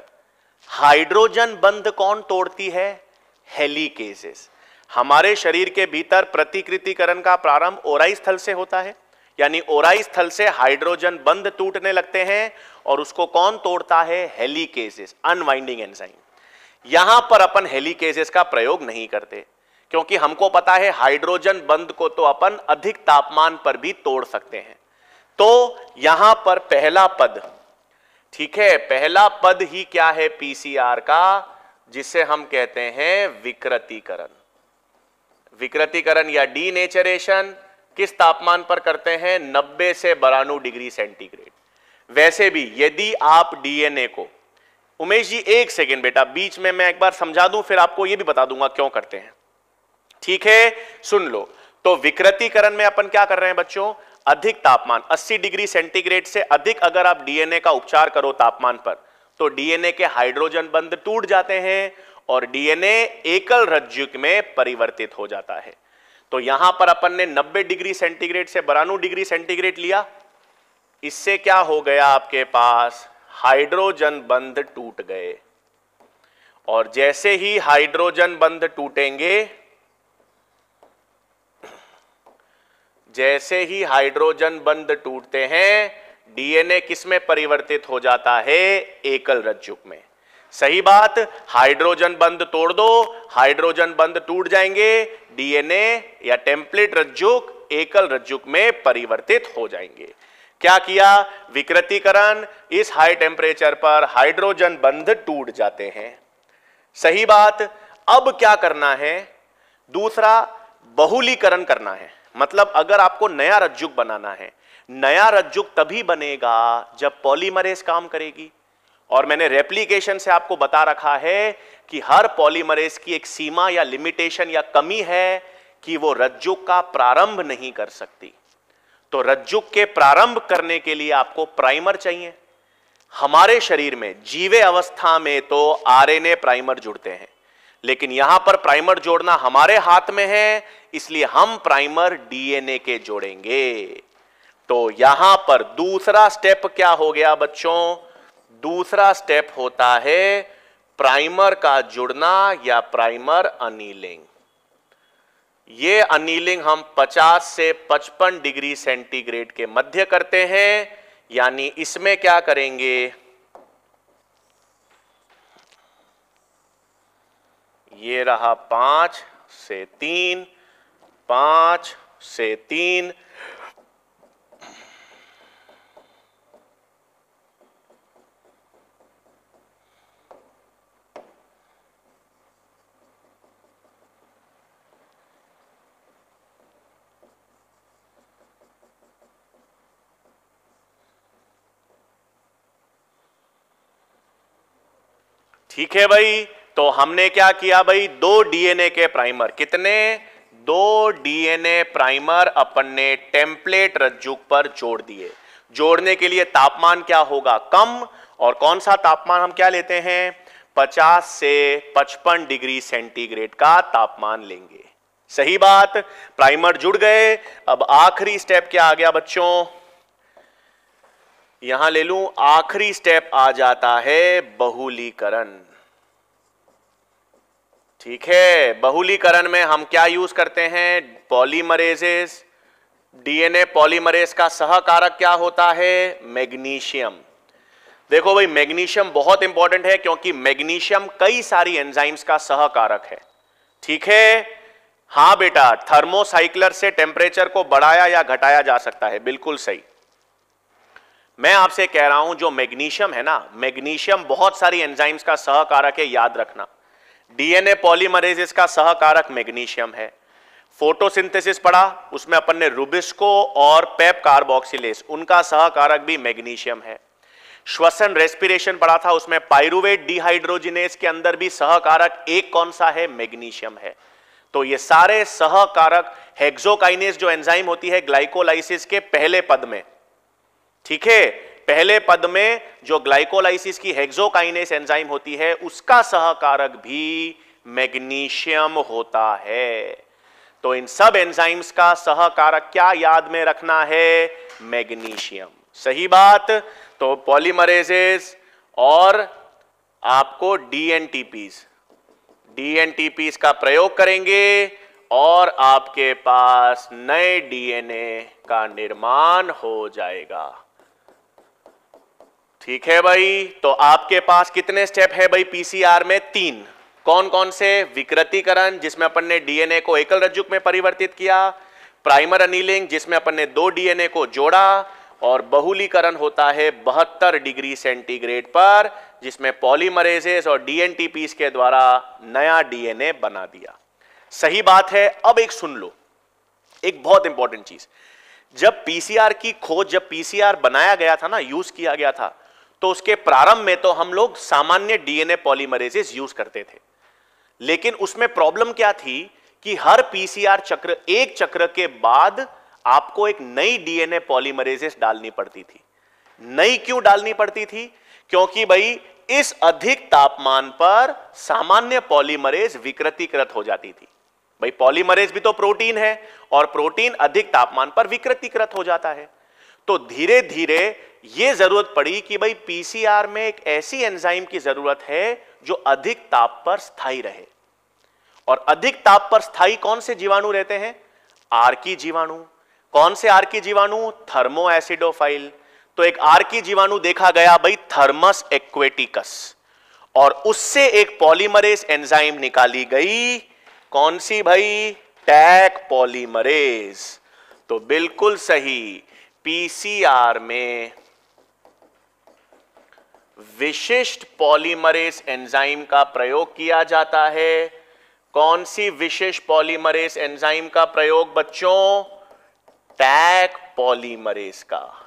हाइड्रोजन बंध कौन तोड़ती है? हेलिकेसेस। हमारे शरीर के भीतर प्रतिकृतिकरण का प्रारंभ ओराई स्थल से होता है यानी ओराई स्थल से हाइड्रोजन बंध टूटने लगते हैं और उसको कौन तोड़ता है? हेलिकेसेस। अनवाइंडिंग एंजाइम यहाँ पर अपन हेलिकेसेस का प्रयोग नहीं करते, क्योंकि हमको पता है हाइड्रोजन बंध को तो अपन अधिक तापमान पर भी तोड़ सकते हैं। तो यहाँ पर पहला पद, ठीक है, पहला पद ही क्या है पीसीआर का, जिसे हम कहते हैं विकृतीकरण। विकृतीकरण या डीनेचरेशन किस तापमान पर करते हैं? 90 से बरानवे डिग्री सेंटीग्रेड। वैसे भी यदि आप डीएनए को, उमेश जी एक सेकेंड बेटा, बीच में मैं एक बार समझा दूँ, फिर आपको यह भी बता दूँगा क्यों करते हैं। ठीक है? सुन लो। तो विकृतीकरण में अपन क्या कर रहे हैं बच्चों? अधिक तापमान 80 डिग्री सेंटीग्रेड से अधिक अगर आप डीएनए का उपचार करो तापमान पर तो डीएनए के हाइड्रोजन बंध टूट जाते हैं और डीएनए एकल रज्जुक में परिवर्तित हो जाता है। तो यहाँ पर अपन ने 90 डिग्री सेंटीग्रेड से बरानवे डिग्री सेंटीग्रेड लिया। इससे क्या हो गया आपके पास? हाइड्रोजन बंध टूट गए। और जैसे ही हाइड्रोजन बंध टूटेंगे, जैसे ही हाइड्रोजन बंध टूटते हैं, डीएनए किसमें परिवर्तित हो जाता है? एकल रज्जुक में। सही बात, हाइड्रोजन बंद तोड़ दो, हाइड्रोजन बंद टूट जाएँगे, डीएनए या टेम्पलेट रज्जुक, एकल रज्जुक में परिवर्तित हो जाएँगे। क्या किया? विकृतीकरण, इस हाई टेम्परेचर पर हाइड्रोजन बंध टूट जाते हैं। सही बात, अब क्या करना है? दूसरा, बहुलीकरण करना है। मतलब अगर आपको नया रज्जुक बनाना है, नया रज्जुक तभी बनेगा जब पॉलीमरेज काम करेगी। और मैंने रेप्लीकेशन से आपको बता रखा है कि हर पॉलीमरेज की एक सीमा या लिमिटेशन या कमी है कि वो रज्जुक का प्रारंभ नहीं कर सकती। तो रज्जुक के प्रारंभ करने के लिए आपको प्राइमर चाहिए। हमारे शरीर में, जीवे अवस्था में तो आरएनए प्राइमर जुड़ते हैं। लेकिन यहाँ पर प्राइमर जोड़ना हमारे हाथ में है, इसलिए हम प्राइमर डीएनए के जोड़ेंगे। तो यहाँ पर दूसरा स्टेप क्या हो गया बच्चों? दूसरा स्टेप होता है प्राइमर का जुड़ना या प्राइमर अनिलिंग ये अनिलिंग हम 50 से 55 डिग्री सेंटीग्रेड के मध्य करते हैं, यानी इसमें क्या करेंगे? ये रहा पाँच से तीन, पाँच से तीन ठीक है भाई? तो हमने क्या किया भाई? दो डीएनए के प्राइमर। कितने? दो डीएनए प्राइमर अपन ने टेम्पलेट रज्जुक पर जोड़ दिए। जोड़ने के लिए तापमान क्या होगा? कम। और कौन सा तापमान हम क्या लेते हैं? 50 से 55 डिग्री सेंटीग्रेड का तापमान लेंगे। सही बात? प्राइमर जुड़ गए। अब आखिरी स्टेप क्या आ गया बच्चों? यहाँ ले लूँ, आखिरी स्टेप आ जाता है बहुलीकरण। ठीक है, बहुलीकरण में हम क्या यूज़ करते हैं? पॉलीमरेजेस डीएनए पॉलीमरेज का सहकारक क्या होता है? मैग्नीशियम देखो भाई मैग्नीशियम बहुत इंपॉर्टेंट है क्योंकि मैग्नीशियम कई सारी एंजाइम्स का सहकारक है। ठीक है? हाँ बेटा थर्मोसाइक्लर से टेम्परेचर को बढ़ाया या घटाया जा सकता है, बिल्कुल सही। मैं आपसे कह रहा हूँ, जो मैग्नीशियम है ना, मैग्नीशियम बहुत सारी एंजाइम्स का सहकारक है, याद रखना। डीएनए पॉलीमरेज का सहकारक मैग्नीशियम है। फोटोसिंथेसिस पढ़ा, उसमें अपन ने रुबिस्को और पेप कार्बोक्सिलेस उनका सहकारक भी मैग्नीशियम है। श्वसन रेस्पिरेशन पढ़ा था, उसमें पायरुवेट डिहाइड्रोजिनेस के अंदर भी सहकारक एक कौन सा है, मैग्नीशियम है। तो ये सारे सहकारक हेक्सोकाइनेस जो एंजाइम होती है ग्लाइकोलाइसिस के पहले पद में ठीक है? पहले पद में जो ग्लाइकोलाइसिस की हेक्सोकाइनेस एंजाइम होती है, उसका सहकारक भी मैग्नीशियम होता है। तो इन सब एंजाइम्स का सहकारक क्या याद में रखना है? मैग्नीशियम। सही बात? तो पॉलीमरेजेस और आपको डीएनटीपीस डीएनटीपीस का प्रयोग करेंगे और आपके पास नए डीएनए का निर्माण हो जाएगा। ठीक है भाई? तो आपके पास कितने स्टेप है भाई पीसीआर में? तीन। कौन कौन से? विकृतीकरण, जिसमें अपन ने डीएनए को एकल रज्जुक में परिवर्तित किया। प्राइमर अनिलिंग जिसमें अपन ने दो डीएनए को जोड़ा। और बहुलीकरण होता है बहत्तर डिग्री सेंटीग्रेड पर, जिसमें पॉलीमरेजेस और डीएनटीपीस के द्वारा नया डीएनए बना दिया। सही बात है, अब एक सुन लो। एक बहुत इंपॉर्टेंट चीज़। जब पीसीआर की खोज, जब पीसीआर बनाया गया था ना यूज़ किया गया था तो उसके प्रारंभ में तो हम लोग सामान्य डीएनए पॉलीमरेजेस यूज़ करते थे। लेकिन उसमें प्रॉब्लम क्या थी कि हर पीसीआर चक्र, एक चक्र के बाद आपको एक नई डीएनए पॉलीमरेजेस डालनी पड़ती थी। नई क्यों डालनी पड़ती थी? क्योंकि भाई, इस अधिक तापमान पर सामान्य पॉलीमरेज विकृतीकृत हो जाती थी। भाई, पॉलीमरेज भी तो प्रोटीन है और प्रोटीन अधिक तापमान पर विकृतीकृत हो जाता है। तो धीरे धीरे यह ज़रूरत पड़ी कि भाई पीसीआर में एक ऐसी एंजाइम की ज़रूरत है जो अधिक ताप पर स्थायी रहे। और अधिक ताप पर स्थायी कौन से जीवाणु रहते हैं? आर की जीवाणु। कौन से आर की जीवाणु? थर्मो एसिडोफाइल तो एक आर की जीवाणु देखा गया भाई थर्मस एक्वेटिकस और उससे एक पॉलीमरेज एंजाइम निकाली गई। कौन सी भाई? टैक पॉलीमरेज तो बिल्कुल सही। पीसीआर में विशिष्ट पॉलीमरेज एंजाइम का प्रयोग किया जाता है। कौन सी विशेष पॉलीमरेज एंजाइम का प्रयोग बच्चों? टैग पॉलीमरेज का।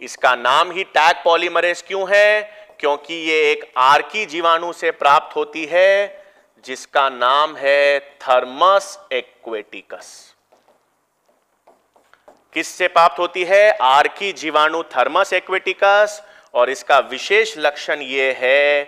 इसका नाम ही टैग पॉलीमरेज क्यों है? क्योंकि ये एक आर्की जीवाणु से प्राप्त होती है, जिसका नाम है थर्मस एक्वेटिकस। किससे प्राप्त होती है? आर्की जीवाणु थर्मस एक्वेटिकस। और इसका विशेष लक्षण यह है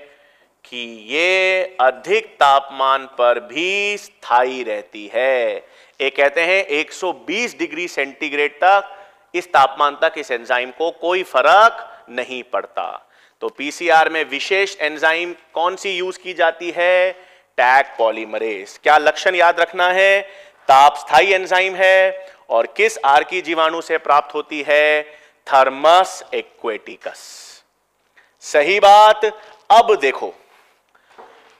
कि ये अधिक तापमान पर भी स्थायी रहती है। ये कहते हैं 120 डिग्री सेंटीग्रेड तक इस तापमान तक इस एंजाइम को कोई फ़र्क नहीं पड़ता। तो पीसीआर में विशेष एंजाइम कौन सी यूज़ की जाती है? Taq polymerase. क्या लक्षण याद रखना है? ताप स्थायी एंजाइम है और किस आर की जीवाणु से प्राप्त होती है? Thermus aquaticus. सही बात, अब देखो।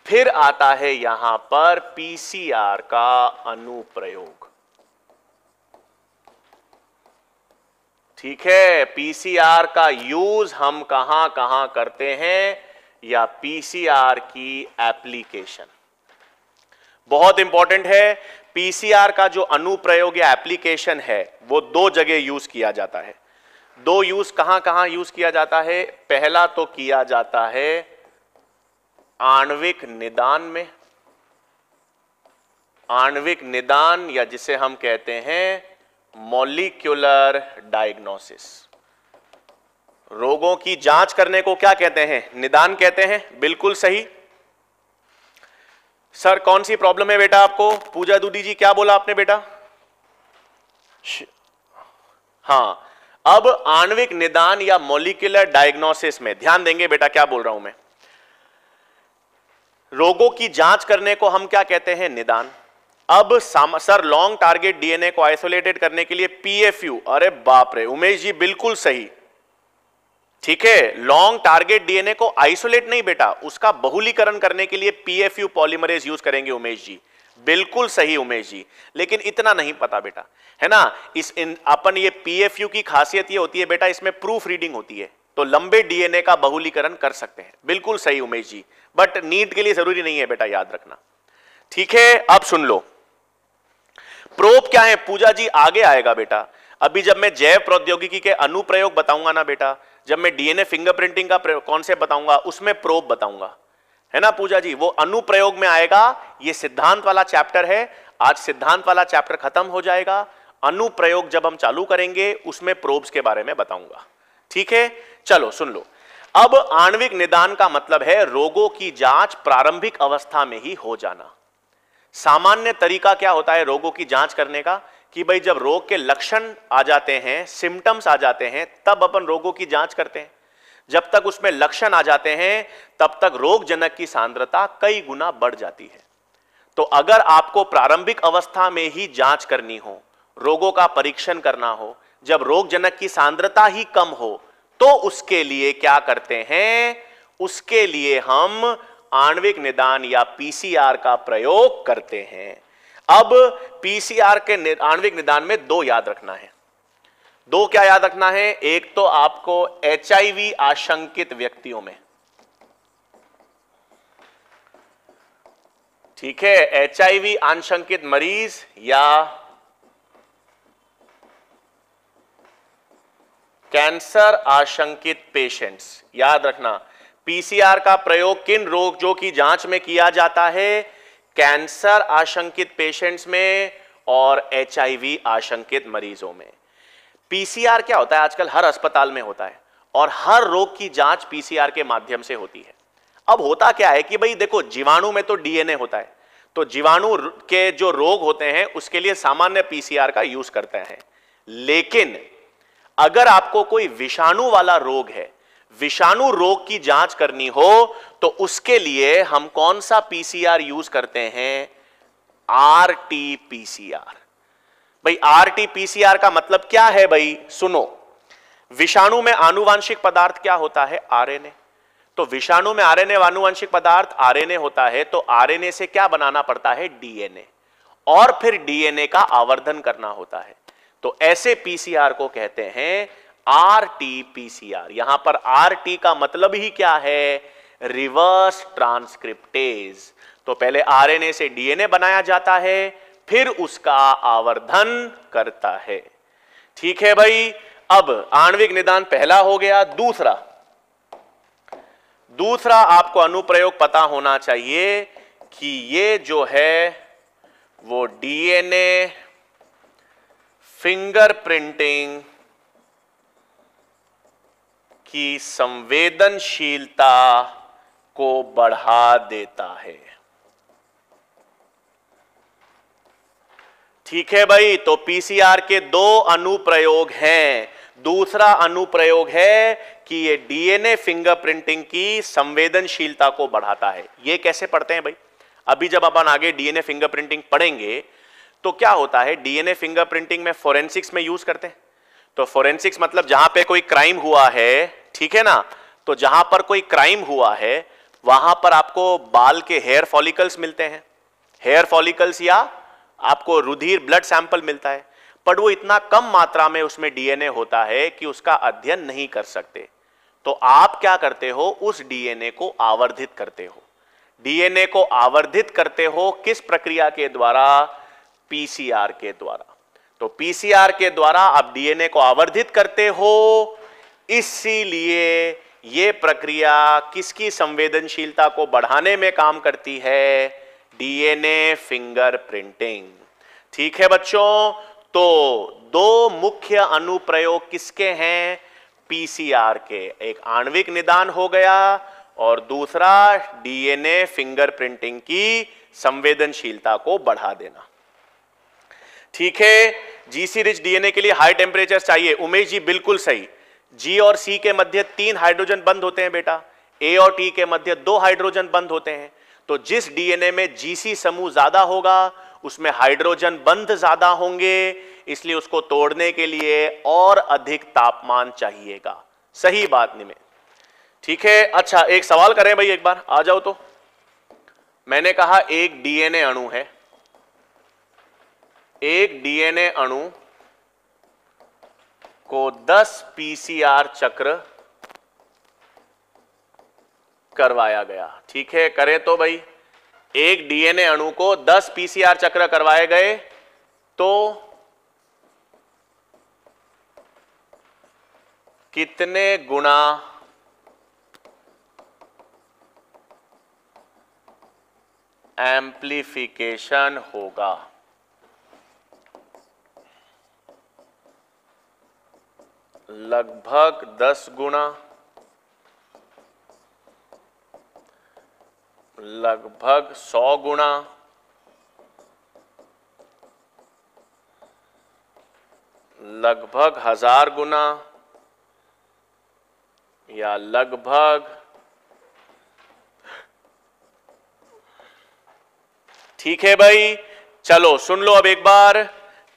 फिर आता है यहाँ पर पीसीआर का अनुप्रयोग। ठीक है पीसीआर का यूज़ हम कहाँ कहाँ करते हैं? या पीसीआर की एप्लीकेशन बहुत इंपॉर्टेंट है। पीसीआर का जो अनुप्रयोग या एप्लीकेशन है, वो दो जगह यूज़ किया जाता है। दो यूज़ कहाँ कहाँ यूज़ किया जाता है? पहला तो किया जाता है आणविक निदान में। आणविक निदान या जिसे हम कहते हैं मॉलिक्यूलर डायग्नोसिस रोगों की जाँच करने को क्या कहते हैं? निदान कहते हैं? बिल्कुल सही। सर कौन सी प्रॉब्लम है बेटा आपको? पूजा दूधी जी क्या बोला आपने बेटा? हाँ अब आणविक निदान या मोलिकुलर डायग्नोसिस में ध्यान देंगे बेटा क्या बोल रहा हूँ मैं। रोगों की जाँच करने को हम क्या कहते हैं? निदान। अब सर लॉन्ग टारगेट डीएनए को आइसोलेटेड करने के लिए पीएफयू अरे बाप रे उमेश जी बिल्कुल सही। ठीक है लॉन्ग टारगेट डीएनए को आइसोलेट नहीं बेटा, उसका बहुलीकरण करने के लिए पीएफयू पॉलीमरेज यूज़ करेंगे उमेश जी। बिल्कुल सही उमेश जी, लेकिन इतना नहीं पता बेटा, है ना? इस अपन ये पीएफयू की खासियत ये होती है बेटा, इसमें प्रूफ रीडिंग होती है तो लंबे डीएनए का बहुलीकरण कर सकते हैं। बिल्कुल सही उमेश जी बट नीट के लिए ज़रूरी नहीं है बेटा, याद रखना। ठीक है, अब सुन लो। प्रोब क्या है? पूजा जी आगे आएगा बेटा। अभी जब मैं जैव प्रौद्योगिकी के अनुप्रयोग बताऊँगा ना बेटा जब मैं डीएनए फिंगरप्रिंटिंग का कॉन्सेप्ट बताऊँगा, उसमें प्रोब बताऊँगा। है ना, पूजा जी? वो अनुप्रयोग में आएगा, ये सिद्धांत वाला चैप्टर है, आज सिद्धांत वाला चैप्टर खत्म हो जाएगा, अनुप्रयोग जब हम चालू करेंगे, उसमें प्रोब्स के बारे में बताऊँगा। ठीक है? चलो, सुन लो। अब आणविक निदान का मतलब है रोगों की जाँच प्रारंभिक अवस्था में ही हो जाना। सामान्य तरीका क्या होता है रोगों की जाँच करने का? कि भाई जब रोग के लक्षण आ जाते हैं सिम्टम्स आ जाते हैं, तब अपन रोगों की जाँच करते हैं। जब तक उसमें लक्षण आ जाते हैं, तब तक रोगजनक की सांद्रता कई गुना बढ़ जाती है। तो अगर आपको प्रारंभिक अवस्था में ही जाँच करनी हो, रोगों का परीक्षण करना हो, जब रोगजनक की सांद्रता ही कम हो तो उसके लिए क्या करते हैं, उसके लिए हम आणविक निदान या पीसीआर का प्रयोग करते हैं। अब पीसीआर के आणविक निदान में दो याद रखना है। दो क्या याद रखना है? एक तो आपको एचआईवी आशंकित व्यक्तियों में। ठीक है एच आशंकित मरीज़ या कैंसर आशंकित पेशेंट्स, याद रखना। पीसीआर का प्रयोग किन रोग जो की जाँच में किया जाता है? कैंसर आशंकित पेशेंट्स में और एचआईवी आशंकित मरीजों में। पीसीआर क्या होता है? आजकल हर अस्पताल में होता है और हर रोग की जाँच पीसीआर के माध्यम से होती है। अब होता क्या है कि भाई देखो, जीवाणु में तो डीएनए होता है तो जीवाणु के जो रोग होते हैं, उसके लिए सामान्य पीसीआर का यूज़ करते हैं। लेकिन अगर आपको कोई विषाणु वाला रोग है विषाणु रोग की जाँच करनी हो तो उसके लिए हम कौन सा पीसीआर यूज़ करते हैं? आरटीपीसीआर भाई आरटीपीसीआर का मतलब क्या है भाई? सुनो, विषाणु में आनुवांशिक पदार्थ क्या होता है? आरएनए तो विषाणु में आरएनए आनुवांशिक पदार्थ आरएनए होता है तो आरएनए से क्या बनाना पड़ता है? डीएनए और फिर डीएनए का आवर्धन करना होता है। तो ऐसे पीसीआर को कहते हैं R T P C R यहाँ पर आर टी का मतलब ही क्या है? रिवर्स ट्रांसक्रिप्टेज तो पहले आरएनए से डीएनए बनाया जाता है, फिर उसका आवर्धन करता है। ठीक है भाई? अब आणविक निदान पहला हो गया, दूसरा। दूसरा आपको अनुप्रयोग पता होना चाहिए कि ये जो है, वो डीएनए फिंगर प्रिंटिंग की संवेदनशीलता को बढ़ा देता है। ठीक है भाई तो पीसीआर के दो अनुप्रयोग हैं। दूसरा अनुप्रयोग है कि ये डीएनए फिंगरप्रिंटिंग की संवेदनशीलता को बढ़ाता है। ये कैसे पढ़ते हैं भाई? अभी जब अपन आगे डीएनए फिंगरप्रिंटिंग पढ़ेंगे तो क्या होता है? डीएनए फिंगरप्रिंटिंग में फोरेंसिक्स में यूज़ करते हैं। तो फोरेंसिक्स मतलब जहाँ पे कोई क्राइम हुआ है, ठीक है ना? तो जहाँ पर कोई क्राइम हुआ है, वहाँ पर आपको बाल के हेयर फॉलिकल्स मिलते हैं। हेयर फॉलिकल्स या आपको रुधिर ब्लड सैंपल मिलता है। पर वो इतना कम मात्रा में उसमें डीएनए होता है कि उसका अध्ययन नहीं कर सकते। तो आप क्या करते हो? उस डीएनए को आवर्धित करते हो। डीएनए को आवर्धित करते हो किस प्रक्रिया के द्वारा? पीसीआर के द्वारा। तो पीसीआर के द्वारा आप डीएनए को आवर्धित करते हो। इसीलिए ये प्रक्रिया किसकी संवेदनशीलता को बढ़ाने में काम करती है? डीएनए फिंगर प्रिंटिंग ठीक है बच्चों? तो दो मुख्य अनुप्रयोग किसके हैं? पीसीआर के। एक आणविक निदान हो गया और दूसरा डीएनए फिंगर प्रिंटिंग की संवेदनशीलता को बढ़ा देना। ठीक है जीसी रिच डीएनए के लिए हाई टेम्परेचर चाहिए। उमेश जी, बिल्कुल सही। जी और सी के मध्य तीन हाइड्रोजन बंद होते हैं बेटा। ए और टी के मध्य दो हाइड्रोजन बंद होते हैं। तो जिस डीएनए में जीसी समूह ज़्यादा होगा, उसमें हाइड्रोजन बंध ज़्यादा होंगे। इसलिए उसको तोड़ने के लिए और अधिक तापमान चाहिएगा। सही बात निमे ठीक है अच्छा एक सवाल करें भाई एक बार। आ जाओ तो। मैंने कहा एक डीएनए अणु है। एक डीएनए अणु को 10 पीसीआर चक्र करवाया गया। ठीक है, करें तो भाई। एक डीएनए अणु को 10 पीसीआर चक्र करवाए गए तो कितने गुना एम्प्लीफिकेशन होगा? लगभग दस गुना लगभग सौ गुना लगभग हज़ार गुना या लगभग ठीक है भाई, चलो सुन लो अब एक बार।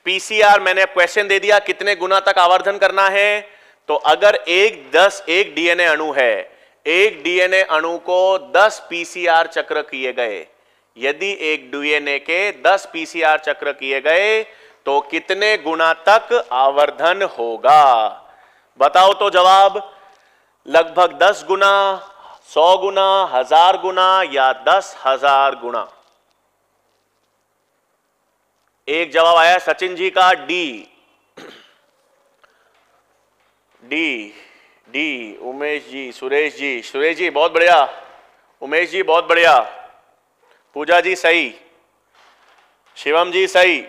पीसीआर मैंने क्वेश्चन दे दिया, कितने गुना तक आवर्धन करना है? तो अगर एक दस एक डीएनए अणु है, एक डीएनए अणु को 10 पीसीआर चक्र किए गए, यदि एक डीएनए के 10 पीसीआर चक्र किए गए तो कितने गुना तक आवर्धन होगा? बताओ तो जवाब, लगभग 10 गुना 100 गुना, हज़ार गुना या दस हज़ार गुना? एक जवाब आया, सचिन जी का D D D Umesh ji, Suresh ji. Suresh ji, बहुत बढ़िया। उमेश जी, बहुत बढ़िया। पूजा जी, सही। शिवम जी, सही।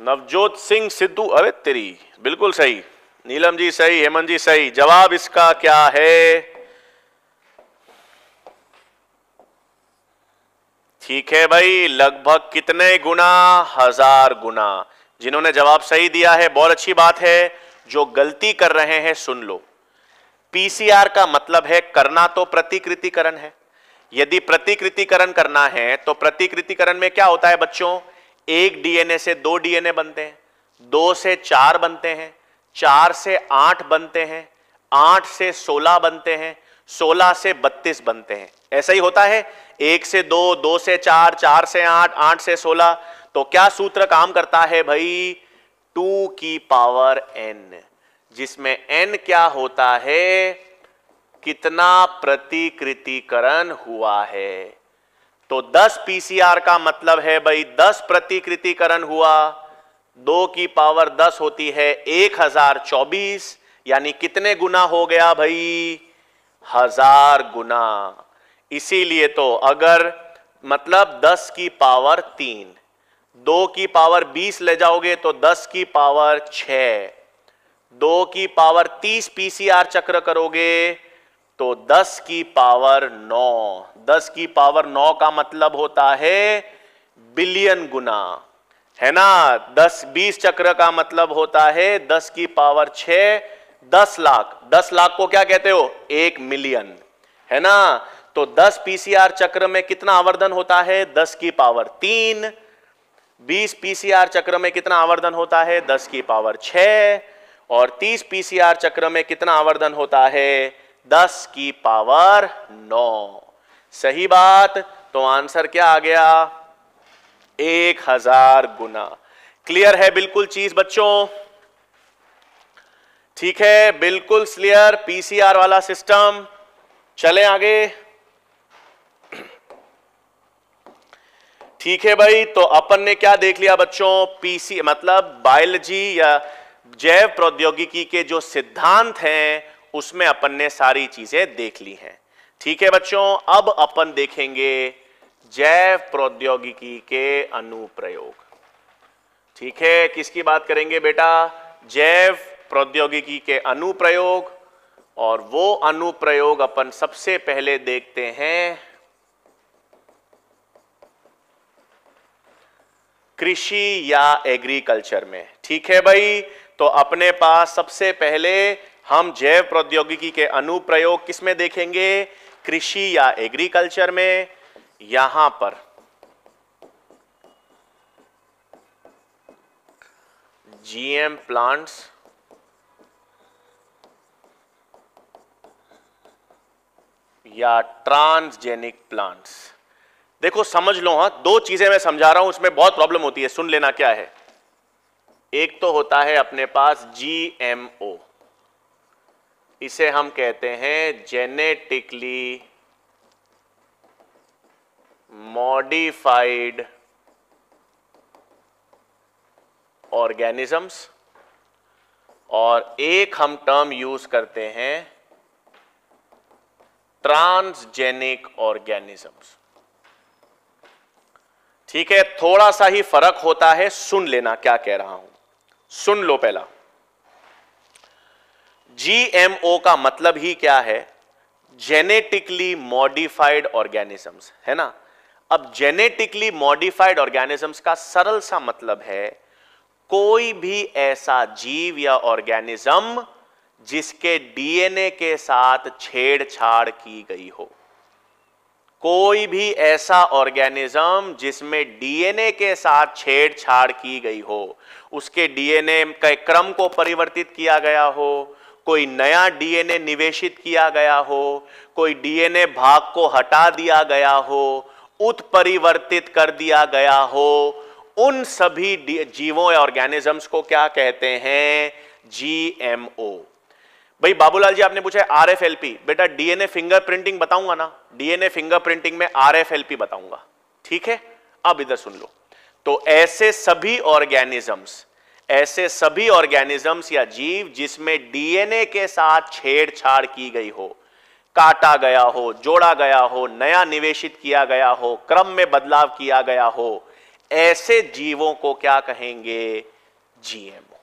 नवजोत सिंह सिद्धू, अरे तेरी, बिल्कुल सही। नीलम जी, सही। हेमंत जी, सही। जवाब इसका क्या है? ठीक है भाई, लगभग कितने गुना? हज़ार गुना। जिन्होंने जवाब सही दिया है, बहुत अच्छी बात है, जो गलती कर रहे हैं, सुन लो। पीसीआर का मतलब है, करना तो प्रतिकृतिकरण है। यदि प्रतिकृतिकरण करना है तो प्रतिकृतिकरण में क्या होता है बच्चों? एक डीएनए से दो डीएनए बनते हैं, दो से चार बनते हैं, चार से आठ बनते हैं, आठ से सोलह बनते हैं सोलह से बत्तीस बनते हैं। ऐसा ही होता है, एक से दो दो से चार चार से आठ आठ से सोलह। तो क्या सूत्र काम करता है भाई? टू की पावर एन जिसमें एन क्या होता है? कितना प्रतिकृतिकरण हुआ है? तो 10 पीसीआर का मतलब है भाई 10 प्रतिकृतिकरण हुआ। दो की पावर 10 होती है 1024 यानी कितने गुना हो गया भाई? हज़ार गुना। इसीलिए तो अगर मतलब 10 की पावर तीन, दो की पावर 20 ले जाओगे तो 10 की पावर 6 दो की पावर 30 पीसीआर चक्र करोगे तो 10 की पावर 9 10 की पावर 9 का मतलब होता है बिलियन गुना, है ना? 10 20 चक्र का मतलब होता है 10 की पावर 6 10 लाख। 10 लाख को क्या कहते हो? एक मिलियन। है ना? तो 10 पीसीआर चक्र में कितना आवर्धन होता है? 10 की पावर तीन। 20 पीसीआर चक्र में कितना आवर्धन होता है? 10 की पावर 6 और 30 पीसीआर चक्र में कितना आवर्धन होता है? 10 की पावर 9 सही बात? तो आंसर क्या आ गया? एक हज़ार गुना। क्लियर है बिल्कुल चीज़ बच्चों? ठीक है, बिल्कुल क्लियर पीसीआर वाला सिस्टम चले आगे। ठीक है भाई तो अपन ने क्या देख लिया बच्चों? पीसी मतलब बायोलॉजी या जैव प्रौद्योगिकी के जो सिद्धांत हैं, उसमें अपन ने सारी चीज़ें देख ली हैं। ठीक है बच्चों, अब अपन देखेंगे जैव प्रौद्योगिकी के अनुप्रयोग। ठीक है, किसकी बात करेंगे बेटा? जैव प्रौद्योगिकी के अनुप्रयोग, और वो अनुप्रयोग अपन सबसे पहले देखते हैं। कृषि या एग्रीकल्चर में, ठीक है भाई? तो अपने पास सबसे पहले हम जैव प्रौद्योगिकी के अनुप्रयोग किसमें देखेंगे? कृषि या एग्रीकल्चर में। यहाँ पर जीएम प्लांट्स या ट्रांसजेनिक प्लांट्स देखो, समझ लो हाँ दो चीज़ें मैं समझा रहा हूँ, उसमें बहुत प्रॉब्लम होती है, सुन लेना क्या है। एक तो होता है अपने पास जीएमओ इसे हम कहते हैं जेनेटिकली मॉडिफाइड ऑर्गेनिजम्स और एक हम टर्म यूज़ करते हैं ट्रांसजेनिक ऑर्गेनिजम्स। ठीक है, थोड़ा सा ही फ़र्क होता है, सुन लेना क्या कह रहा हूँ। सुन लो पहला। जीएमओ का मतलब ही क्या है? जेनेटिकली मॉडिफाइड ऑर्गेनिजम्स है ना? अब जेनेटिकली मॉडिफाइड ऑर्गेनिजम्स का सरल सा मतलब है, कोई भी ऐसा जीव या ऑर्गेनिज्म जिसके डीएनए के साथ छेड़छाड़ की गई हो। कोई भी ऐसा ऑर्गेनिज्म जिसमें डीएनए के साथ छेड़छाड़ की गई हो, उसके डीएनए के क्रम को परिवर्तित किया गया हो, कोई नया डीएनए निवेशित किया गया हो, कोई डीएनए भाग को हटा दिया गया हो, उत्परिवर्तित कर दिया गया हो, उन सभी जीवों या ऑर्गेनिजम्स को क्या कहते हैं? जीएमओ भाई, बाबूलाल जी, आपने पूछा आर एफ़ एल पी बेटा डीएनए फिंगरप्रिंटिंग बताऊँगा ना? डीएनए फिंगरप्रिंटिंग में आर एफ़ एल पी बताऊँगा। ठीक है? अब इधर सुन लो। तो ऐसे सभी ऑर्गेनिजम्स ऐसे सभी ऑर्गेनिजम्स या जीव जिसमें डीएनए के साथ छेड़छाड़ की गई हो, काटा गया हो, जोड़ा गया हो, नया निवेशित किया गया हो, क्रम में बदलाव किया गया हो, ऐसे जीवों को क्या कहेंगे? जीएमओ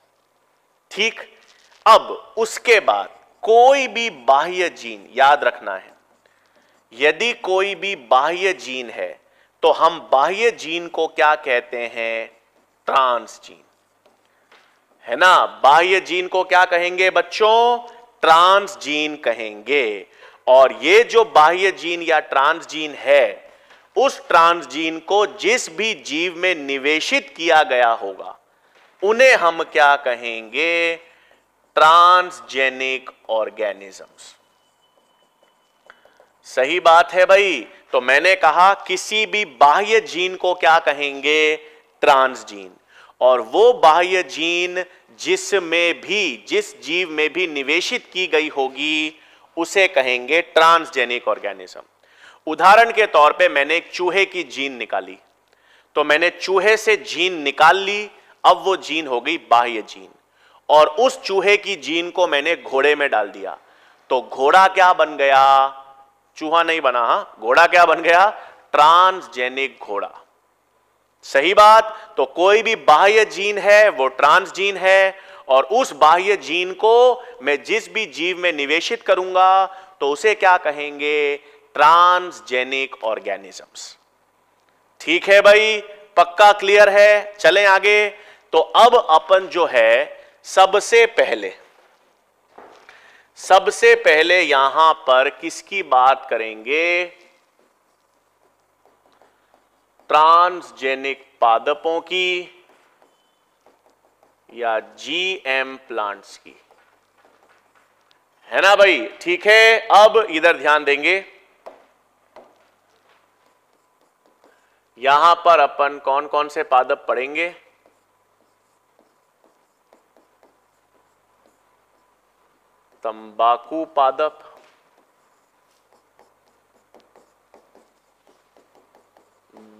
ठीक? अब उसके बाद कोई भी बाह्य जीन याद रखना है। यदि कोई भी बाह्य जीन है तो हम बाह्य जीन को क्या कहते हैं? Transgene. है ना? बाह्य जीन को क्या कहेंगे बच्चों? ट्रांस जीन कहेंगे। और ये जो बाह्य जीन या ट्रांस जीन है, उस ट्रांस जीन को जिस भी जीव में निवेशित किया गया होगा, उन्हें हम क्या कहेंगे? Transgenic organisms. सही बात है भाई तो मैंने कहा किसी भी बाह्य जीन को क्या कहेंगे? ट्रांस जीन और वो बाह्य जीन जिसमें भी, जिस जीव में भी निवेशित की गई होगी, उसे कहेंगे ट्रांसजेनिक ऑर्गेनिज्म। उदाहरण के तौर पे मैंने एक चूहे की जीन निकाली। तो मैंने चूहे से जीन निकाल ली, अब वो जीन हो गई बाह्य जीन। और उस चूहे की जीन को मैंने घोड़े में डाल दिया। तो घोड़ा क्या बन गया? चूहा नहीं बना, हा? घोड़ा क्या बन गया? ट्रांसजेनिक घोड़ा। सही बात? तो कोई भी बाह्य जीन है, वो ट्रांस जीन है, और उस बाह्य जीन को मैं जिस भी जीव में निवेशित करूँगा तो उसे क्या कहेंगे? Transgenic organisms. ठीक है भाई? पक्का क्लियर है? चलें आगे? तो अब अपन जो है सबसे पहले सबसे पहले यहाँ पर किसकी बात करेंगे? ट्रांसजेनिक पादपों की या जीएम प्लांट्स की? है ना भाई? ठीक है, अब इधर ध्यान देंगे। यहाँ पर अपन कौन कौन से पादप पढ़ेंगे? तंबाकू पादप।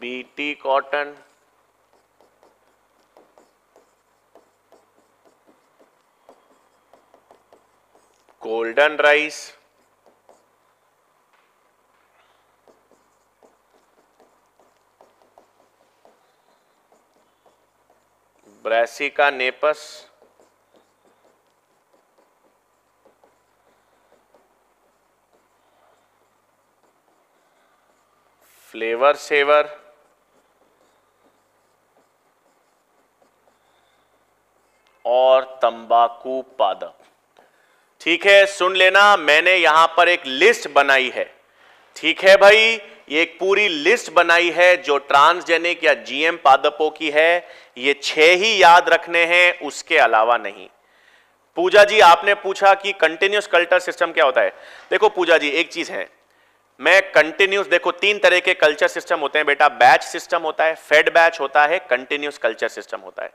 Bt cotton. Golden rice. Brassica napus. Flavr Savr. और तंबाकू पादप। ठीक है, सुन लेना, मैंने यहाँ पर एक लिस्ट बनाई है। ठीक है भाई, ये एक पूरी लिस्ट बनाई है जो ट्रांसजेनिक या जीएम पादपों की है। ये छह ही याद रखने हैं, उसके अलावा नहीं। पूजा जी, आपने पूछा कि कंटिन्यूस कल्टर सिस्टम क्या होता है? देखो पूजा जी, एक चीज़ है। मैं कंटिन्यूस देखो, तीन तरह के कल्चर सिस्टम होते हैं बेटा। बैच सिस्टम होता है फेड बैच होता है कंटिन्यूस कल्चर सिस्टम होता है।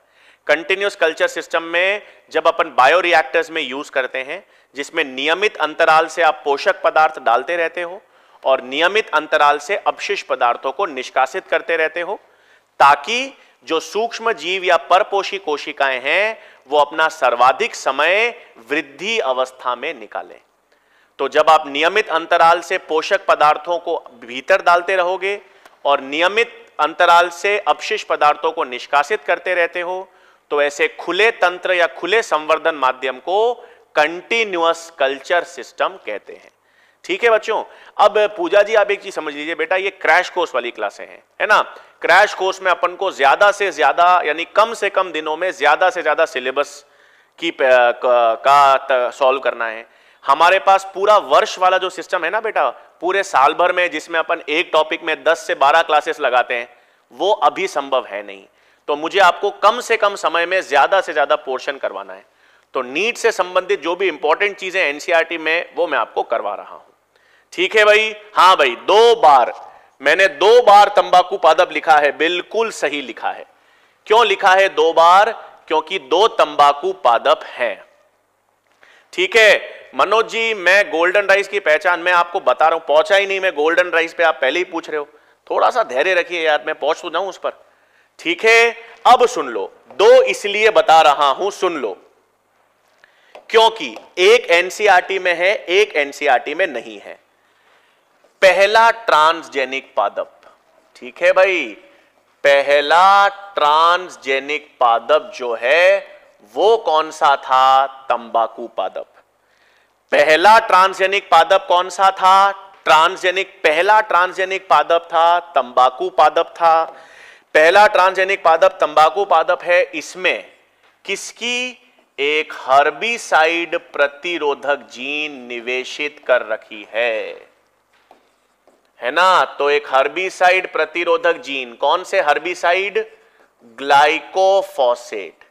कंटिन्यूस कल्चर सिस्टम में जब अपन बायो रिएक्टर्स में यूज़ करते हैं, जिसमें नियमित अंतराल से आप पोषक पदार्थ डालते रहते हो और नियमित अंतराल से अपशिष्ट पदार्थों को निष्कासित करते रहते हो, ताकि जो सूक्ष्म जीव या परपोषी कोशिकाएँ हैं, वो अपना सर्वाधिक समय वृद्धि अवस्था में निकालें। तो जब आप नियमित अंतराल से पोषक पदार्थों को भीतर डालते रहोगे और नियमित अंतराल से अपशिष्ट पदार्थों को निष्कासित करते रहते हो तो ऐसे खुले तंत्र या खुले संवर्धन माध्यम को कंटिन्यूअस कल्चर सिस्टम कहते हैं। ठीक है बच्चों, अब पूजा जी, आप एक चीज़ समझ लीजिए, बेटा, ये क्रैश कोर्स वाली क्लासें हैं, है ना? क्रैश कोर्स में अपन को ज़्यादा से ज़्यादा, यानी कम से कम दिनों में ज़्यादा से ज़्यादा सिलेबस की का सॉल्व करना है। हमारे पास पूरा वर्ष वाला जो सिस्टम है ना बेटा, पूरे साल भर में जिसमें अपन एक टॉपिक में 10 से 12 क्लासेस लगाते हैं, वो अभी संभव है नहीं। तो मुझे आपको कम से कम समय में ज़्यादा से ज़्यादा पोर्शन करवाना है। तो नीट से संबंधित जो भी इंपॉर्टेंट चीज़ें एनसीआरटी में, वो मैं आपको करवा रहा हूँ। ठीक है भाई? हाँ भाई, दो बार। मैंने दो बार तंबाकू पादप लिखा है, बिल्कुल सही लिखा है। क्यों लिखा है दो बार? क्योंकि दो तंबाकू पादप हैं। ठीक है? मनोज जी, मैं गोल्डन राइस की पहचान मैं आपको बता रहा हूँ, पहुँचा ही नहीं मैं गोल्डन राइस पे, आप पहले ही पूछ रहे हो। थोड़ा सा धैर्य रखिए यार, मैं पहुँच तो जाऊँ उस पर। ठीक है, अब सुन लो, दो इसलिए बता रहा हूँ, सुन लो। क्योंकि एक एनसीआरटी में है, एक एनसीआरटी में नहीं है। पहला ट्रांसजेनिक पादप। ठीक है भाई, पहला ट्रांसजेनिक पादप जो है, वो कौन सा था? तंबाकू पादप। पहला ट्रांसजेनिक पादप कौन सा था? ट्रांसजेनिक पहला ट्रांसजेनिक पादप था, तंबाकू पादप था। पहला ट्रांसजेनिक पादप, तंबाकू पादप है, इसमें किसकी एक हर्बिसाइड प्रतिरोधक जीन निवेशित कर रखी है? है ना? तो एक हर्बिसाइड प्रतिरोधक जीन, कौन से हर्बिसाइड? ग्लाइकोफॉसेट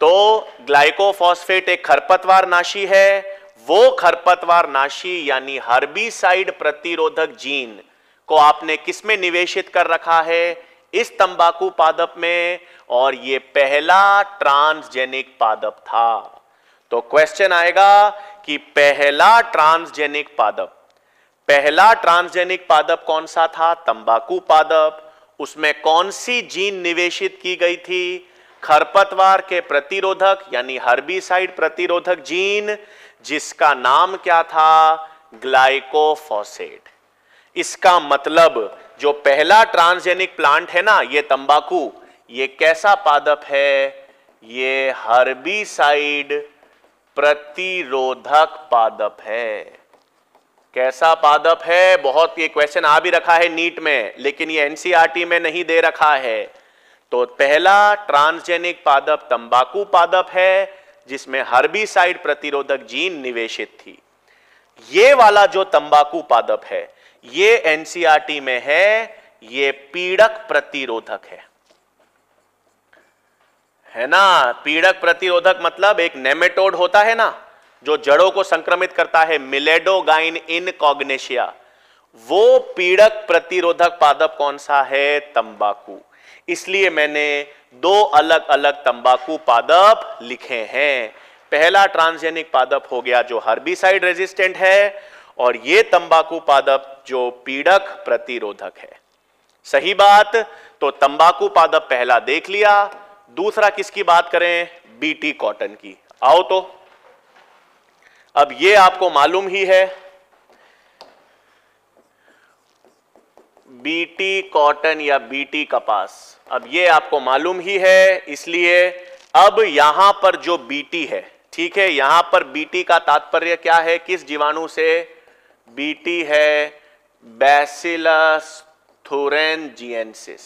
तो ग्लाइकोफॉस्फेट एक खरपतवार नाशी है। वो खरपतवार नाशी यानी हर्बिसाइड प्रतिरोधक जीन को आपने किसमें निवेशित कर रखा है? इस तंबाकू पादप में, और ये पहला ट्रांसजेनिक पादप था। तो क्वेश्चन आएगा कि पहला ट्रांसजेनिक पादप, पहला ट्रांसजेनिक पादप कौन सा था? तंबाकू पादप। उसमें कौन सी जीन निवेशित की गई थी? खरपतवार के प्रतिरोधक, यानी हर्बिसाइड प्रतिरोधक जीन, जिसका नाम क्या था? ग्लाइकोफॉसेट। इसका मतलब जो पहला ट्रांसजेनिक प्लांट है ना, ये तंबाकू, ये कैसा पादप है? ये हर्बिसाइड प्रतिरोधक पादप है। कैसा पादप है? बहुत ये क्वेश्चन आ भी रखा है नीट में, लेकिन ये एनसीआरटी में नहीं दे रखा है। तो पहला ट्रांसजेनिक पादप तंबाकू पादप है, जिसमें हर्बिसाइड प्रतिरोधक जीन निवेशित थी। ये वाला जो तंबाकू पादप है, ये एनसीआरटी में है, ये पीड़क प्रतिरोधक है। है ना? पीड़क प्रतिरोधक मतलब एक नेमेटोड होता है ना, जो जड़ों को संक्रमित करता है, मिलेडोगाइन इन कॉग्नेशिया वो पीड़क प्रतिरोधक पादप कौन सा है? तंबाकू। इसलिए मैंने दो अलग अलग तंबाकू पादप लिखे हैं। पहला ट्रांसजेनिक पादप हो गया जो हर्बिसाइड रेजिस्टेंट है और ये तंबाकू पादप जो पीड़क प्रतिरोधक है। सही बात तो तंबाकू पादप पहला देख लिया। दूसरा किसकी बात करें? बीटी कॉटन की। आओ तो। अब ये आपको मालूम ही है। बीटी कॉटन या बीटी कपास। अब ये आपको मालूम ही है, इसलिए अब यहाँ पर जो बीटी है, ठीक है, यहाँ पर बीटी का तात्पर्य क्या है, किस जीवाणु से? बीटी है बैसिलस थोरेंजियंसिस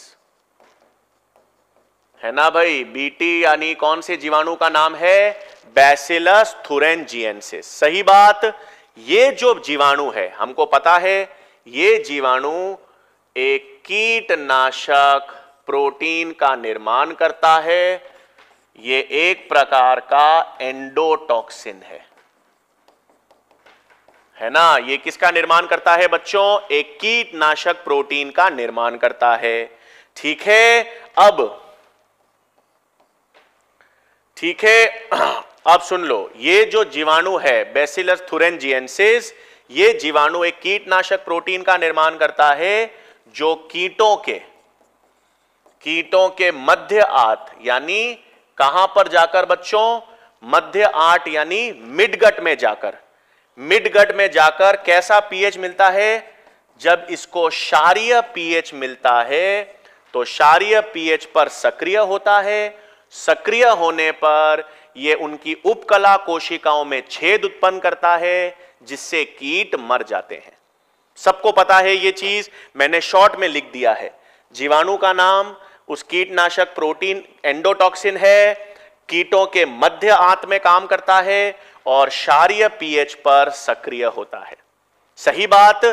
है ना भाई? बीटी यानी कौन से जीवाणु का नाम है? बैसिलस थुरेंजियंसिस सही बात, ये जो जीवाणु है, हमको पता है, ये जीवाणु एक कीटनाशक प्रोटीन का निर्माण करता है, ये एक प्रकार का एंडोटॉक्सिन है। है ना? ये किसका निर्माण करता है बच्चों? एक कीटनाशक प्रोटीन का निर्माण करता है। ठीक है? अब, ठीक है? <clears throat> अब सुन लो। ये जो जीवाणु है बेसिलस थुरेंजियंसिस ये जीवाणु एक कीटनाशक प्रोटीन का निर्माण करता है, जो कीटों के कीटों के मध्य आत, यानी कहाँ पर जाकर बच्चों? मध्य आट यानी मिडगट में जाकर। मिडगट में जाकर कैसा पीएच मिलता है? जब इसको क्षारीय पीएच मिलता है तो क्षारीय पीएच पर सक्रिय होता है। सक्रिय होने पर यह उनकी उपकला कोशिकाओं में छेद उत्पन्न करता है, जिससे कीट मर जाते हैं। सबको पता है यह चीज़? मैंने शॉर्ट में लिख दिया है। जीवाणु का नाम उस कीटनाशक प्रोटीन एंडोटॉक्सिन है, कीटों के मध्य आंत में काम करता है और क्षारीय पीएच पर सक्रिय होता है। सही बात,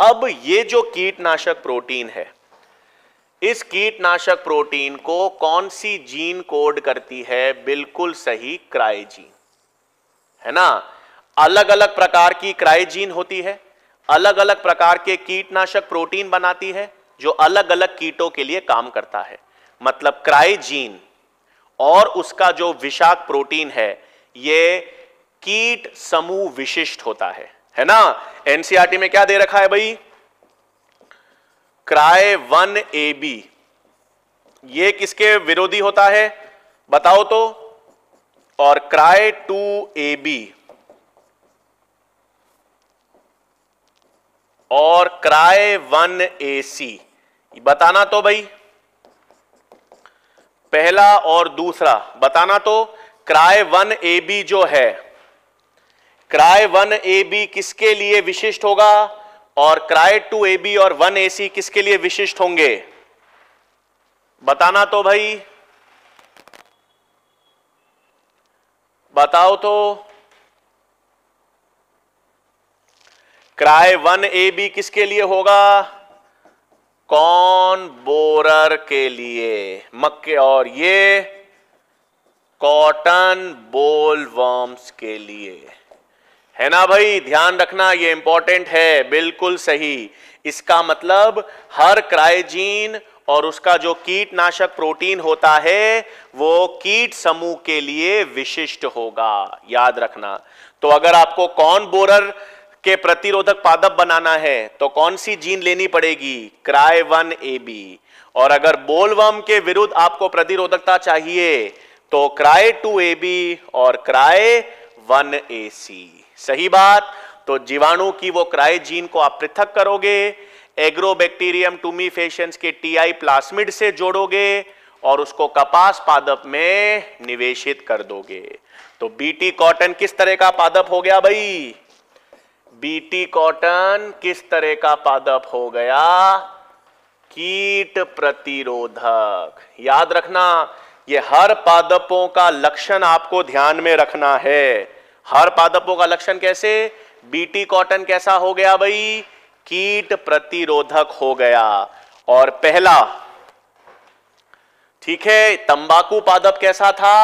अब ये जो कीटनाशक प्रोटीन है, इस कीटनाशक प्रोटीन को कौन सी जीन कोड करती है? बिल्कुल सही, क्राइजीन। है ना? अलग अलग प्रकार की क्राइजीन होती है अलग अलग प्रकार के कीटनाशक प्रोटीन बनाती है जो अलग अलग कीटों के लिए काम करता है। मतलब क्राइजीन और उसका जो विषाक्त प्रोटीन है, ये कीट समूह विशिष्ट होता है। है ना? एनसीआरटी में क्या दे रखा है भाई? Cry one A B. ये किसके विरोधी होता है? बताओ तो। और क्राय टू ए बी। और क्राय वन ए सी। बताना तो भाई। पहला और दूसरा, बताना तो क्राय वन ए बी जो है। क्राय वन ए बी किसके लिए विशिष्ट होगा और क्राय टू ए बी और वन ए सी किसके लिए विशिष्ट होंगे? बताना तो भाई। बताओ तो। क्राय वन ए बी किसके लिए होगा? कौन बोरर के लिए? मक्के और ये कॉटन बोल वर्म्स के लिए। है ना भाई? ध्यान रखना, ये इंपॉर्टेंट है, बिल्कुल सही। इसका मतलब हर क्राइजीन और उसका जो कीटनाशक प्रोटीन होता है, वो कीट समूह के लिए विशिष्ट होगा। याद रखना। तो अगर आपको कौन बोरर के प्रतिरोधक पादप बनाना है तो कौन सी जीन लेनी पड़ेगी? क्राय वन ए बी और अगर बोलवम के विरुद्ध आपको प्रतिरोधकता चाहिए तो क्राय टू ए बी और क्राय वन ए सी सही बात? तो जीवाणु की वो क्राय जीन को आप पृथक करोगे, एग्रोबैक्टीरियम टूमीफेशंस के टीआई प्लास्मिड से जोड़ोगे और उसको कपास पादप में निवेशित कर दोगे। तो बीटी कॉटन किस तरह का पादप हो गया भाई? बीटी कॉटन किस तरह का पादप हो गया? कीट प्रतिरोधक। याद रखना, ये हर पादपों का लक्षण आपको ध्यान में रखना है। हर पादपों का लक्षण कैसे? बीटी कॉटन कैसा हो गया भाई? कीट प्रतिरोधक हो गया। और पहला, ठीक है, तंबाकू पादप कैसा था?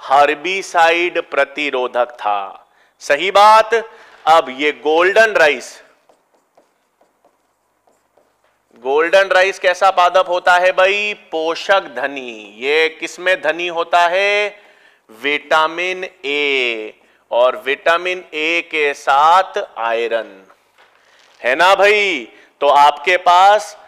हर्बीसाइड प्रतिरोधक था। सही बात अब ये गोल्डन राइस गोल्डन राइस कैसा पादप होता है भाई? पोषक धनी। ये किसमें धनी होता है? विटामिन ए और विटामिन ए के साथ आयरन है ना भाई? तो आपके पास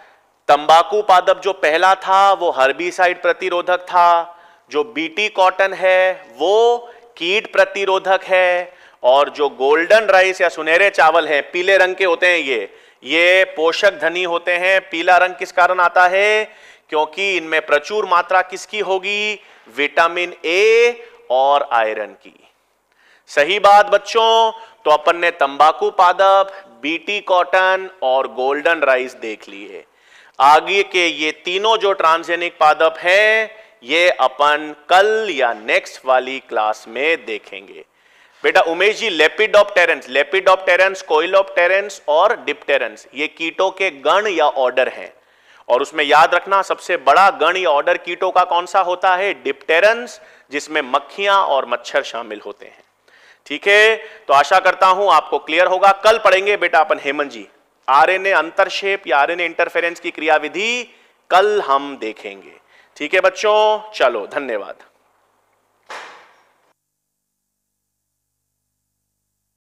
तंबाकू पादप जो पहला था, वो हर्बीसाइड प्रतिरोधक था। जो बीटी कॉटन है, वो कीट प्रतिरोधक है। और जो गोल्डन राइस या सुनहरे चावल हैं, पीले रंग के होते हैं ये ये पोषक धनी होते हैं। पीला रंग किस कारण आता है? क्योंकि इनमें प्रचुर मात्रा किसकी होगी? विटामिन ए और आयरन की। सही बात बच्चों तो अपन ने तंबाकू पादप बीटी कॉटन और गोल्डन राइस देख लिए। आगे के ये तीनों जो ट्रांसजेनिक पादप हैं, ये अपन कल या नेक्स्ट वाली क्लास में देखेंगे। बेटा Umesh ji lepidopterans lepidopterans coleopterans और डिप्टेरेंस ये कीटों के गण या ऑर्डर हैं। और उसमें याद रखना, सबसे बड़ा गण या ऑर्डर कीटों का कौन सा होता है? डिप्टेरेंस जिसमें मक्खियाँ और मच्छर शामिल होते हैं। ठीक है? तो आशा करता हूँ आपको क्लियर होगा। कल पढ़ेंगे बेटा अपन हेमंत जी। आरएनए अंतरशेप या आरएनए इंटरफेरेंस की क्रियाविधि कल हम देखेंगे। ठीक है बच्चों? चलो, धन्यवाद।